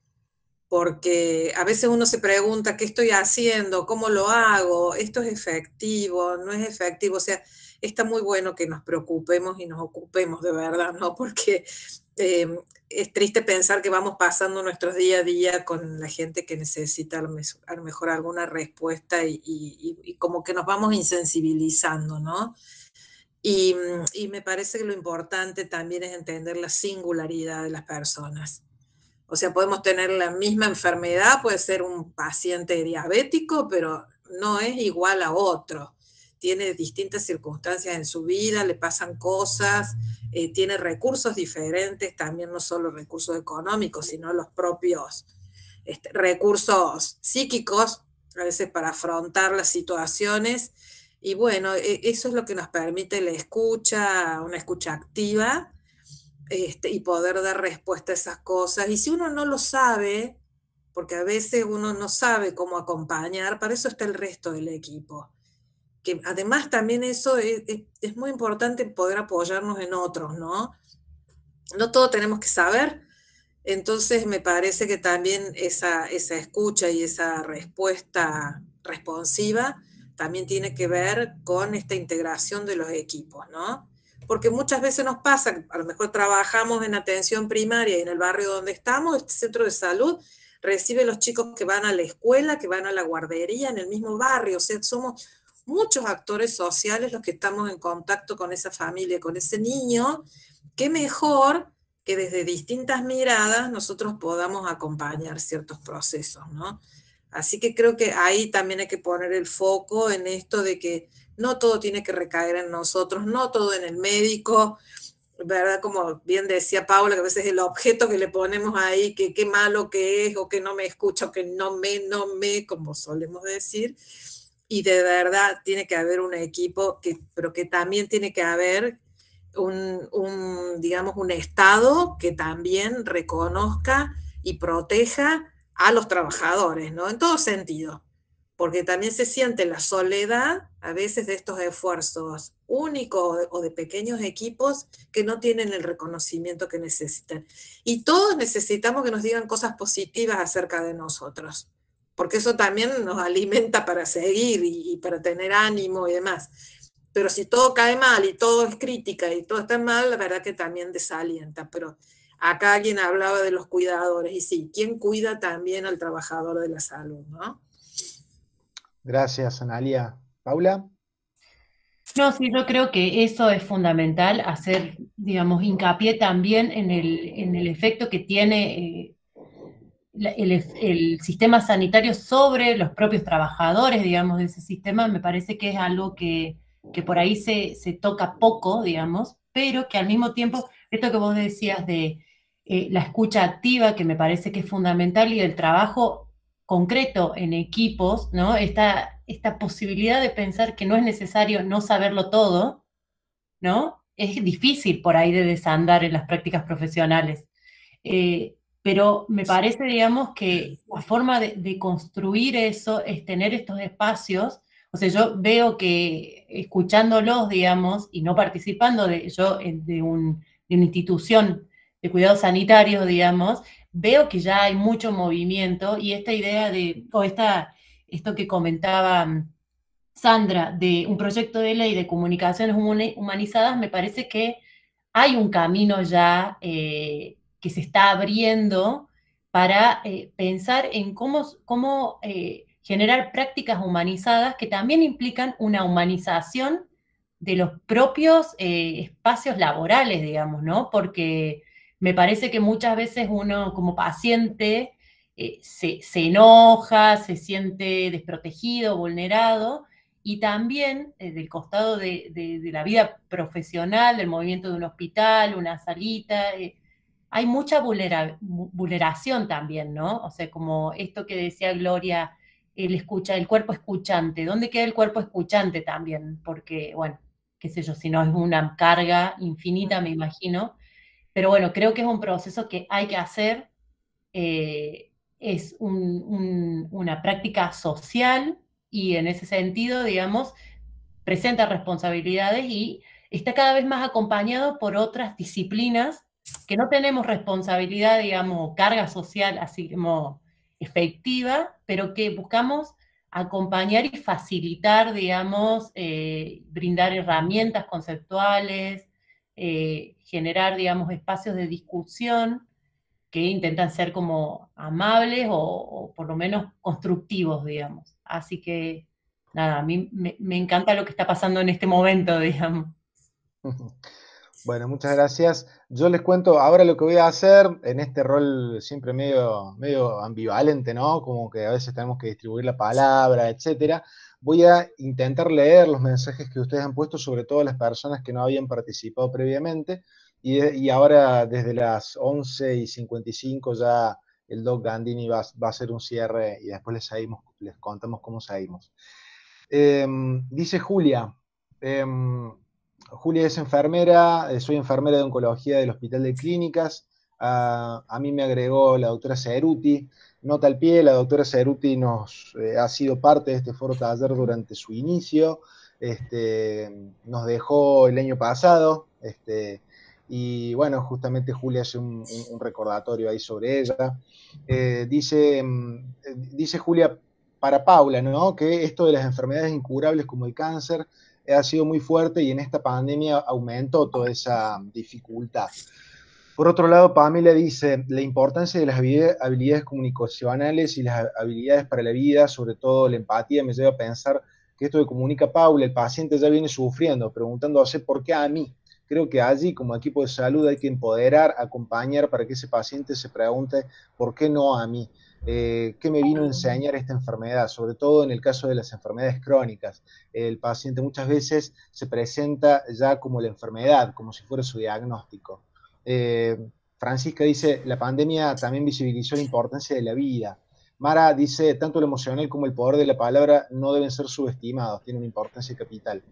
porque a veces uno se pregunta, ¿qué estoy haciendo? ¿Cómo lo hago? ¿Esto es efectivo? ¿No es efectivo? O sea, está muy bueno que nos preocupemos y nos ocupemos de verdad, ¿no? <laughs> Porque eh, es triste pensar que vamos pasando nuestros día a día con la gente que necesita a lo mejor alguna respuesta y, como que nos vamos insensibilizando, ¿no? Y, y me parece que lo importante también es entender la singularidad de las personas o sea, podemos tener la misma enfermedad, puede ser un paciente diabético, pero no es igual a otro. Tiene distintas circunstancias en su vida, le pasan cosas, eh, tiene recursos diferentes, también no solo recursos económicos, sino los propios este, recursos psíquicos, a veces para afrontar las situaciones. Y bueno, e, eso es lo que nos permite la escucha, una escucha activa, este, y poder dar respuesta a esas cosas. Y si uno no lo sabe, porque a veces uno no sabe cómo acompañar, para eso está el resto del equipo. Que además también eso es, es muy importante poder apoyarnos en otros, ¿no? No todo tenemos que saber, entonces me parece que también esa, esa escucha y esa respuesta responsiva también tiene que ver con esta integración de los equipos, ¿no? Porque muchas veces nos pasa, a lo mejor trabajamos en atención primaria y en el barrio donde estamos, este centro de salud recibe los chicos que van a la escuela, que van a la guardería en el mismo barrio, o sea, somos muchos actores sociales los que estamos en contacto con esa familia, con ese niño, qué mejor que desde distintas miradas nosotros podamos acompañar ciertos procesos, ¿no? Así que creo que ahí también hay que poner el foco en esto de que no todo tiene que recaer en nosotros, no todo en el médico, ¿verdad? Como bien decía Paula, que a veces el objeto que le ponemos ahí, que qué malo que es, o que no me escucha, o que no me, no me, como solemos decir. Y de verdad tiene que haber un equipo, que, pero que también tiene que haber un, un, digamos, un Estado que también reconozca y proteja a los trabajadores, ¿no? En todo sentido porque también se siente la soledad a veces de estos esfuerzos únicos o de pequeños equipos que no tienen el reconocimiento que necesitan. Y todos necesitamos que nos digan cosas positivas acerca de nosotros, porque eso también nos alimenta para seguir y, para tener ánimo y demás. Pero si todo cae mal y todo es crítica y todo está mal, la verdad que también desalienta. Pero acá alguien hablaba de los cuidadores y sí, ¿quién cuida también al trabajador de la salud? ¿no? Gracias, Analia. Paula. No, sí, yo creo que eso es fundamental, hacer, digamos, hincapié también en el, efecto que tiene eh, el, sistema sanitario sobre los propios trabajadores, digamos, de ese sistema. Me parece que es algo que, por ahí se, toca poco, digamos, pero que al mismo tiempo, esto que vos decías de eh, la escucha activa, que me parece que es fundamental, y el trabajo concreto en equipos, ¿no? Esta, esta posibilidad de pensar que no es necesario no saberlo todo, ¿no? Es difícil por ahí de desandar en las prácticas profesionales. Eh, pero me parece, digamos, que la forma de, construir eso es tener estos espacios. O sea, yo veo que escuchándolos, digamos, y no participando de yo de, un, de una institución de cuidados sanitarios, digamos, veo que ya hay mucho movimiento y esta idea de, o esta, esto que comentaba mm, Sandra, de un proyecto de ley de comunicaciones humanizadas, me parece que hay un camino ya eh, que se está abriendo para eh, pensar en cómo, cómo eh, generar prácticas humanizadas que también implican una humanización de los propios espacios laborales, digamos, ¿no? Porque me parece que muchas veces uno como paciente eh, se, enoja, se siente desprotegido, vulnerado, y también eh, del costado de, la vida profesional, del movimiento de un hospital, una salita, eh, hay mucha vulneración también, ¿no? O sea, como esto que decía Gloria, el escucha, el cuerpo escuchante, ¿dónde queda el cuerpo escuchante también? Porque, bueno, qué sé yo, si no es una carga infinita, me imagino, pero bueno, creo que es un proceso que hay que hacer. Eh, es una práctica social y en ese sentido, digamos, presenta responsabilidades y está cada vez más acompañado por otras disciplinas que no tenemos responsabilidad, digamos, carga social así como efectiva, pero que buscamos acompañar y facilitar, digamos, eh, brindar herramientas conceptuales, eh, generar, digamos, espacios de discusión que intentan ser como amables o, por lo menos constructivos, digamos. Así que, nada, a mí me, encanta lo que está pasando en este momento, <laughs> digamos. <laughs> Bueno, muchas gracias. Yo les cuento ahora lo que voy a hacer en este rol siempre medio, medio ambivalente, ¿no? Como que a veces tenemos que distribuir la palabra, etcétera voy a intentar leer los mensajes que ustedes han puesto, sobre todo las personas que no habían participado previamente. Y, ahora desde las 11 y 55 ya el Doc Gandini va, a hacer un cierre y después les, les contamos cómo salimos. Em, dice Julia, em, Julia es enfermera, eh, soy enfermera de oncología del Hospital de Clínicas, a, a mí me agregó la doctora Ceruti, Nota al pie, la doctora Ceruti nos eh, ha sido parte de este foro taller durante su inicio, este, nos dejó el año pasado, este, y bueno, justamente Julia hace un, recordatorio ahí sobre ella. Eh, dice, mm, dice Julia para Paula, ¿no? Que esto de las enfermedades incurables como el cáncer ha sido muy fuerte y en esta pandemia aumentó toda esa dificultad. Por otro lado, Pamela dice, la importancia de las habilidades comunicacionales y las habilidades para la vida, sobre todo la empatía, me lleva a pensar que esto que comunica Paula, el paciente ya viene sufriendo, preguntándose por qué a mí. Creo que allí, como equipo de salud, hay que empoderar, acompañar para que ese paciente se pregunte por qué no a mí. Eh, ¿Qué me vino a enseñar esta enfermedad? Sobre todo en el caso de las enfermedades crónicas. El paciente muchas veces se presenta ya como la enfermedad, como si fuera su diagnóstico. Eh, Francisca dice, la pandemia también visibilizó la importancia de la vida. Mara dice, tanto lo emocional como el poder de la palabra no deben ser subestimados, tienen una importancia capital.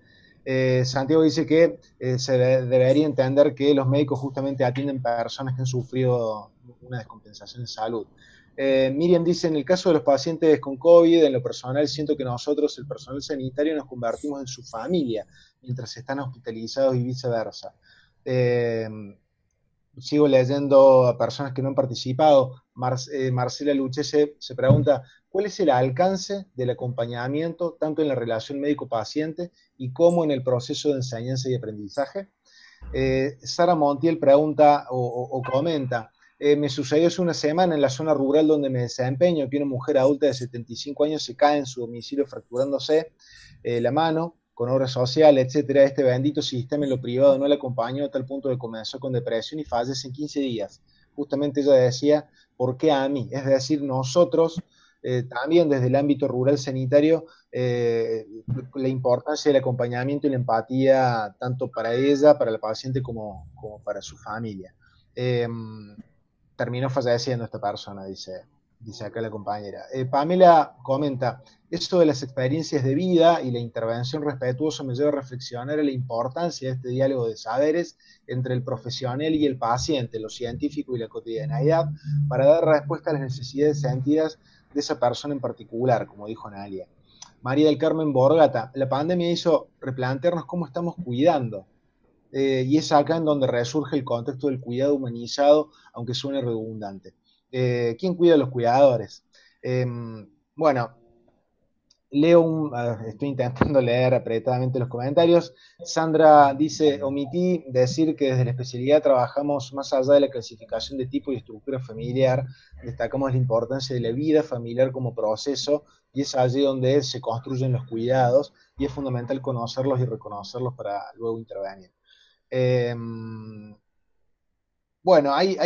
Eh, Santiago dice que eh, se debería entender que los médicos justamente atienden personas que han sufrido una descompensación de salud. Miriam dice, en el caso de los pacientes con COVID, en lo personal siento que nosotros, el personal sanitario, nos convertimos en su familia mientras están hospitalizados y viceversa. Sigo leyendo a personas que no han participado. Eh, Marcela Luchese se pregunta, ¿cuál es el alcance del acompañamiento tanto en la relación médico-paciente y como en el proceso de enseñanza y aprendizaje? Eh, Sara Montiel pregunta o, comenta, eh, me sucedió hace una semana en la zona rural donde me desempeño que una mujer adulta de 75 años se cae en su domicilio fracturándose la mano con obra social, etcétera, este bendito sistema en lo privado no le acompañó a tal punto de comenzó con depresión y fallece en 15 días. Justamente ella decía, ¿por qué a mí? Es decir, nosotros eh, también desde el ámbito rural sanitario, eh, la importancia del acompañamiento y la empatía tanto para ella, para la paciente, como, como para su familia. Em, terminó falleciendo esta persona, dice, dice acá la compañera. Eh, Pamela comenta, esto de las experiencias de vida y la intervención respetuosa me lleva a reflexionar en la importancia de este diálogo de saberes entre el profesional y el paciente, lo científico y la cotidianidad, para dar respuesta a las necesidades sentidas de esa persona en particular, como dijo Nalia. María del Carmen Borgata, la pandemia hizo replantearnos cómo estamos cuidando. Eh, y es acá en donde resurge el contexto del cuidado humanizado, aunque suene redundante. Eh, ¿Quién cuida a los cuidadores? Em, bueno, leo estoy intentando <laughs> leer apretadamente los comentarios. Sandra dice, omití decir que desde la especialidad trabajamos más allá de la clasificación de tipo y estructura familiar, destacamos la importancia de la vida familiar como proceso y es allí donde se construyen los cuidados y es fundamental conocerlos y reconocerlos para luego intervenir. Em, bueno, hay,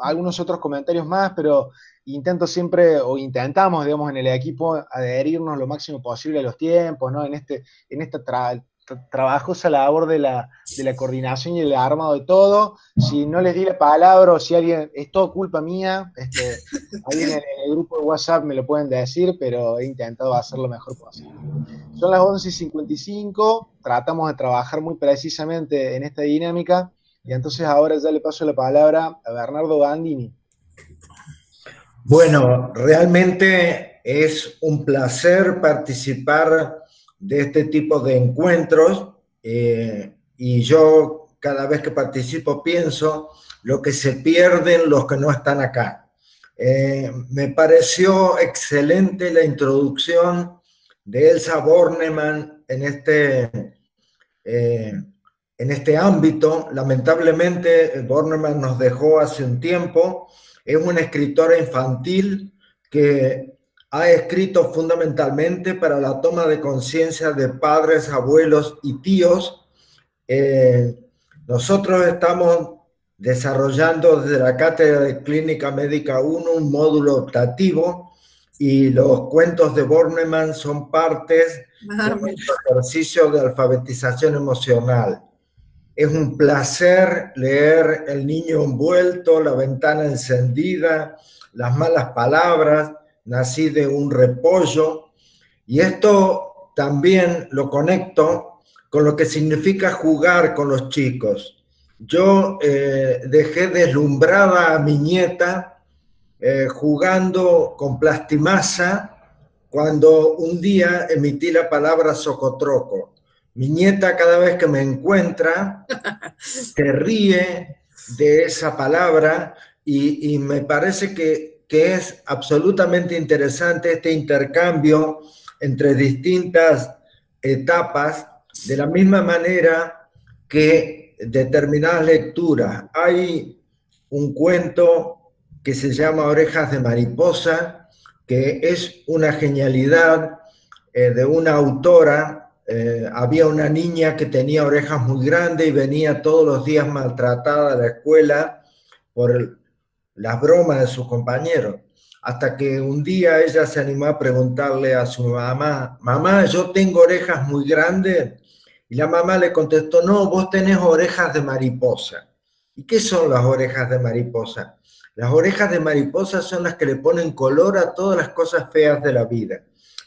algunos otros comentarios más, pero intento siempre, o intentamos, digamos, en el equipo adherirnos lo máximo posible a los tiempos, ¿no? En, este, en esta trabajosa labor de la, de la coordinación y el armado de todo. Si no les di la palabra o si alguien, es todo culpa mía, este, <laughs> alguien en el grupo de WhatsApp me lo pueden decir, pero he intentado hacer lo mejor posible. Son las 11.55, tratamos de trabajar muy precisamente en esta dinámica y entonces ahora ya le paso la palabra a Bernardo Gandini. Bueno, realmente es un placer participar de este tipo de encuentros eh, y yo cada vez que participo pienso lo que se pierden los que no están acá. Eh, me pareció excelente la introducción de Elsa Bornemann en este eh, en este ámbito. Lamentablemente, Bornemann nos dejó hace un tiempo. Es una escritora infantil que ha escrito fundamentalmente para la toma de conciencia de padres, abuelos y tíos. Eh, nosotros estamos desarrollando desde la Cátedra de Clínica Médica 1 un módulo optativo y los cuentos de Bornemann son partes de ejercicio de alfabetización emocional. Es un placer leer El niño envuelto, La ventana encendida, Las malas palabras, Nací de un repollo. Y esto también lo conecto con lo que significa jugar con los chicos. Yo eh, dejé deslumbrada a mi nieta eh, jugando con plastimasa cuando un día emití la palabra socotroco. Mi nieta cada vez que me encuentra <laughs> se ríe de esa palabra y, me parece que, que, es absolutamente interesante este intercambio entre distintas etapas, de la misma manera que determinadas lecturas. Hay un cuento que se llama Orejas de Mariposa, que es una genialidad eh, de una autora eh, había una niña que tenía orejas muy grandes y venía todos los días maltratada a la escuela por las bromas de sus compañeros. Hasta que un día ella se animó a preguntarle a su mamá, mamá, yo tengo orejas muy grandes. Y la mamá le contestó, no, vos tenés orejas de mariposa. ¿Y qué son las orejas de mariposa? Las orejas de mariposa son las que le ponen color a todas las cosas feas de la vida.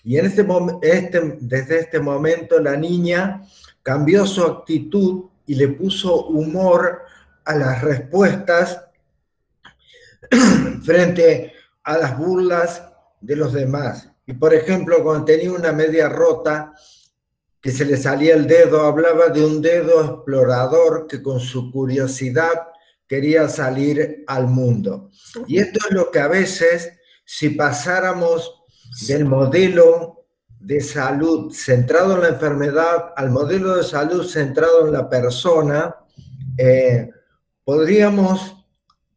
Y en este, este, desde este momento la niña cambió su actitud y le puso humor a las respuestas <clears throat> frente a las burlas de los demás. Y por ejemplo, cuando tenía una media rota, que se le salía el dedo, hablaba de un dedo explorador que con su curiosidad quería salir al mundo. Y esto es lo que a veces, si pasáramos del modelo de salud centrado en la enfermedad al modelo de salud centrado en la persona, eh, podríamos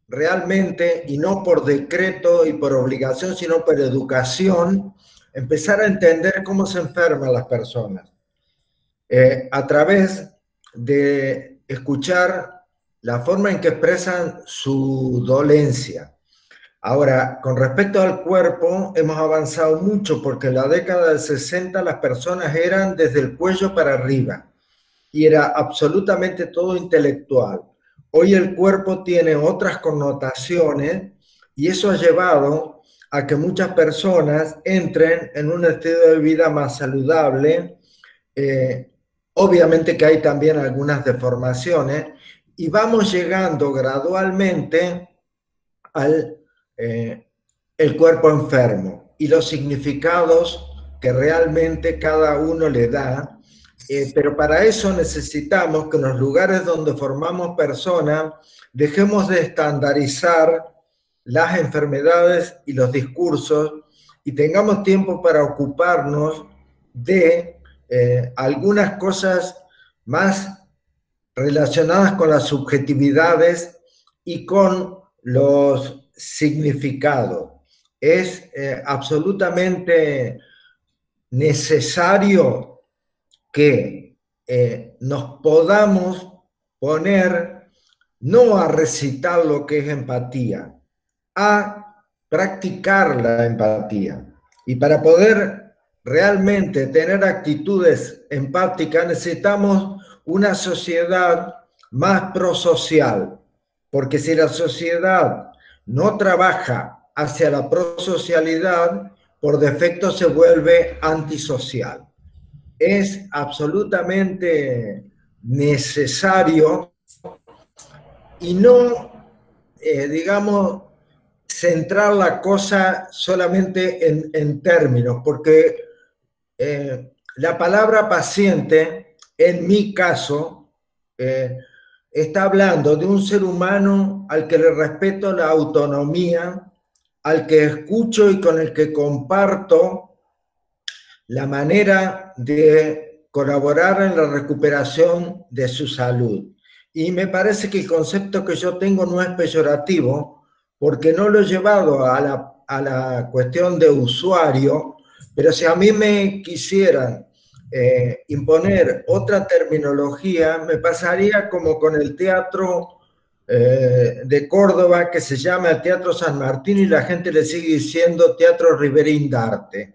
realmente, y no por decreto y por obligación, sino por educación, empezar a entender cómo se enferman las personas. Eh, a través de escuchar la forma en que expresan su dolencia. Ahora, con respecto al cuerpo, hemos avanzado mucho porque en la década del 60 las personas eran desde el cuello para arriba y era absolutamente todo intelectual. Hoy el cuerpo tiene otras connotaciones y eso ha llevado a que muchas personas entren en un estilo de vida más saludable, eh, Obviamente que hay también algunas deformaciones y vamos llegando gradualmente al eh, el cuerpo enfermo y los significados que realmente cada uno le da. Eh, pero para eso necesitamos que en los lugares donde formamos personas dejemos de estandarizar las enfermedades y los discursos y tengamos tiempo para ocuparnos de eh, algunas cosas más relacionadas con las subjetividades y con los significados. Es eh, absolutamente necesario que eh, nos podamos poner no a recitar lo que es empatía, a practicar la empatía. Y para poder realmente tener actitudes empáticas, necesitamos una sociedad más prosocial, porque si la sociedad no trabaja hacia la prosocialidad, por defecto se vuelve antisocial. Es absolutamente necesario y no, eh, digamos, centrar la cosa solamente en, términos, porque eh, la palabra paciente, en mi caso, eh, está hablando de un ser humano al que le respeto la autonomía, al que escucho y con el que comparto la manera de colaborar en la recuperación de su salud. Y me parece que el concepto que yo tengo no es peyorativo, porque no lo he llevado a la, a la cuestión de usuario, pero si a mí me quisieran eh, imponer otra terminología, me pasaría como con el teatro eh, de Córdoba que se llama Teatro San Martín y la gente le sigue diciendo Teatro Riverín d'Arte.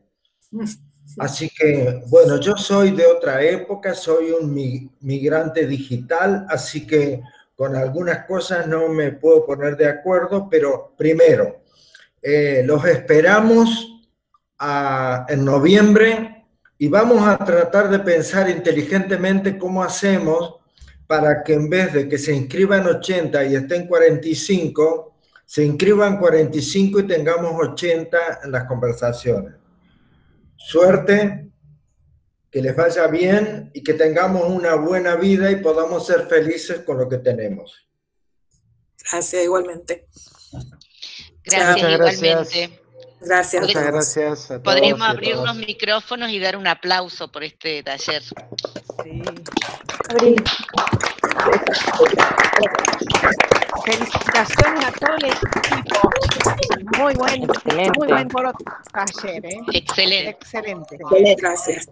<laughs> Así que, bueno, yo soy de otra época, soy un migrante digital, así que con algunas cosas no me puedo poner de acuerdo, pero primero, eh, los esperamos en noviembre y vamos a tratar de pensar inteligentemente cómo hacemos para que en vez de que se inscriban 80 y estén 45, se inscriban 45 y tengamos 80 en las conversaciones. Suerte, que les vaya bien y que tengamos una buena vida y podamos ser felices con lo que tenemos. Gracias, igualmente. Gracias, igualmente. Gracias. Muchas gracias. A Podríamos abrir los micrófonos y dar un aplauso por este taller. Sí. Felicitaciones a todo el equipo. Muy buen, muy buen taller. ¿eh? Excelente. Excelente. Gracias.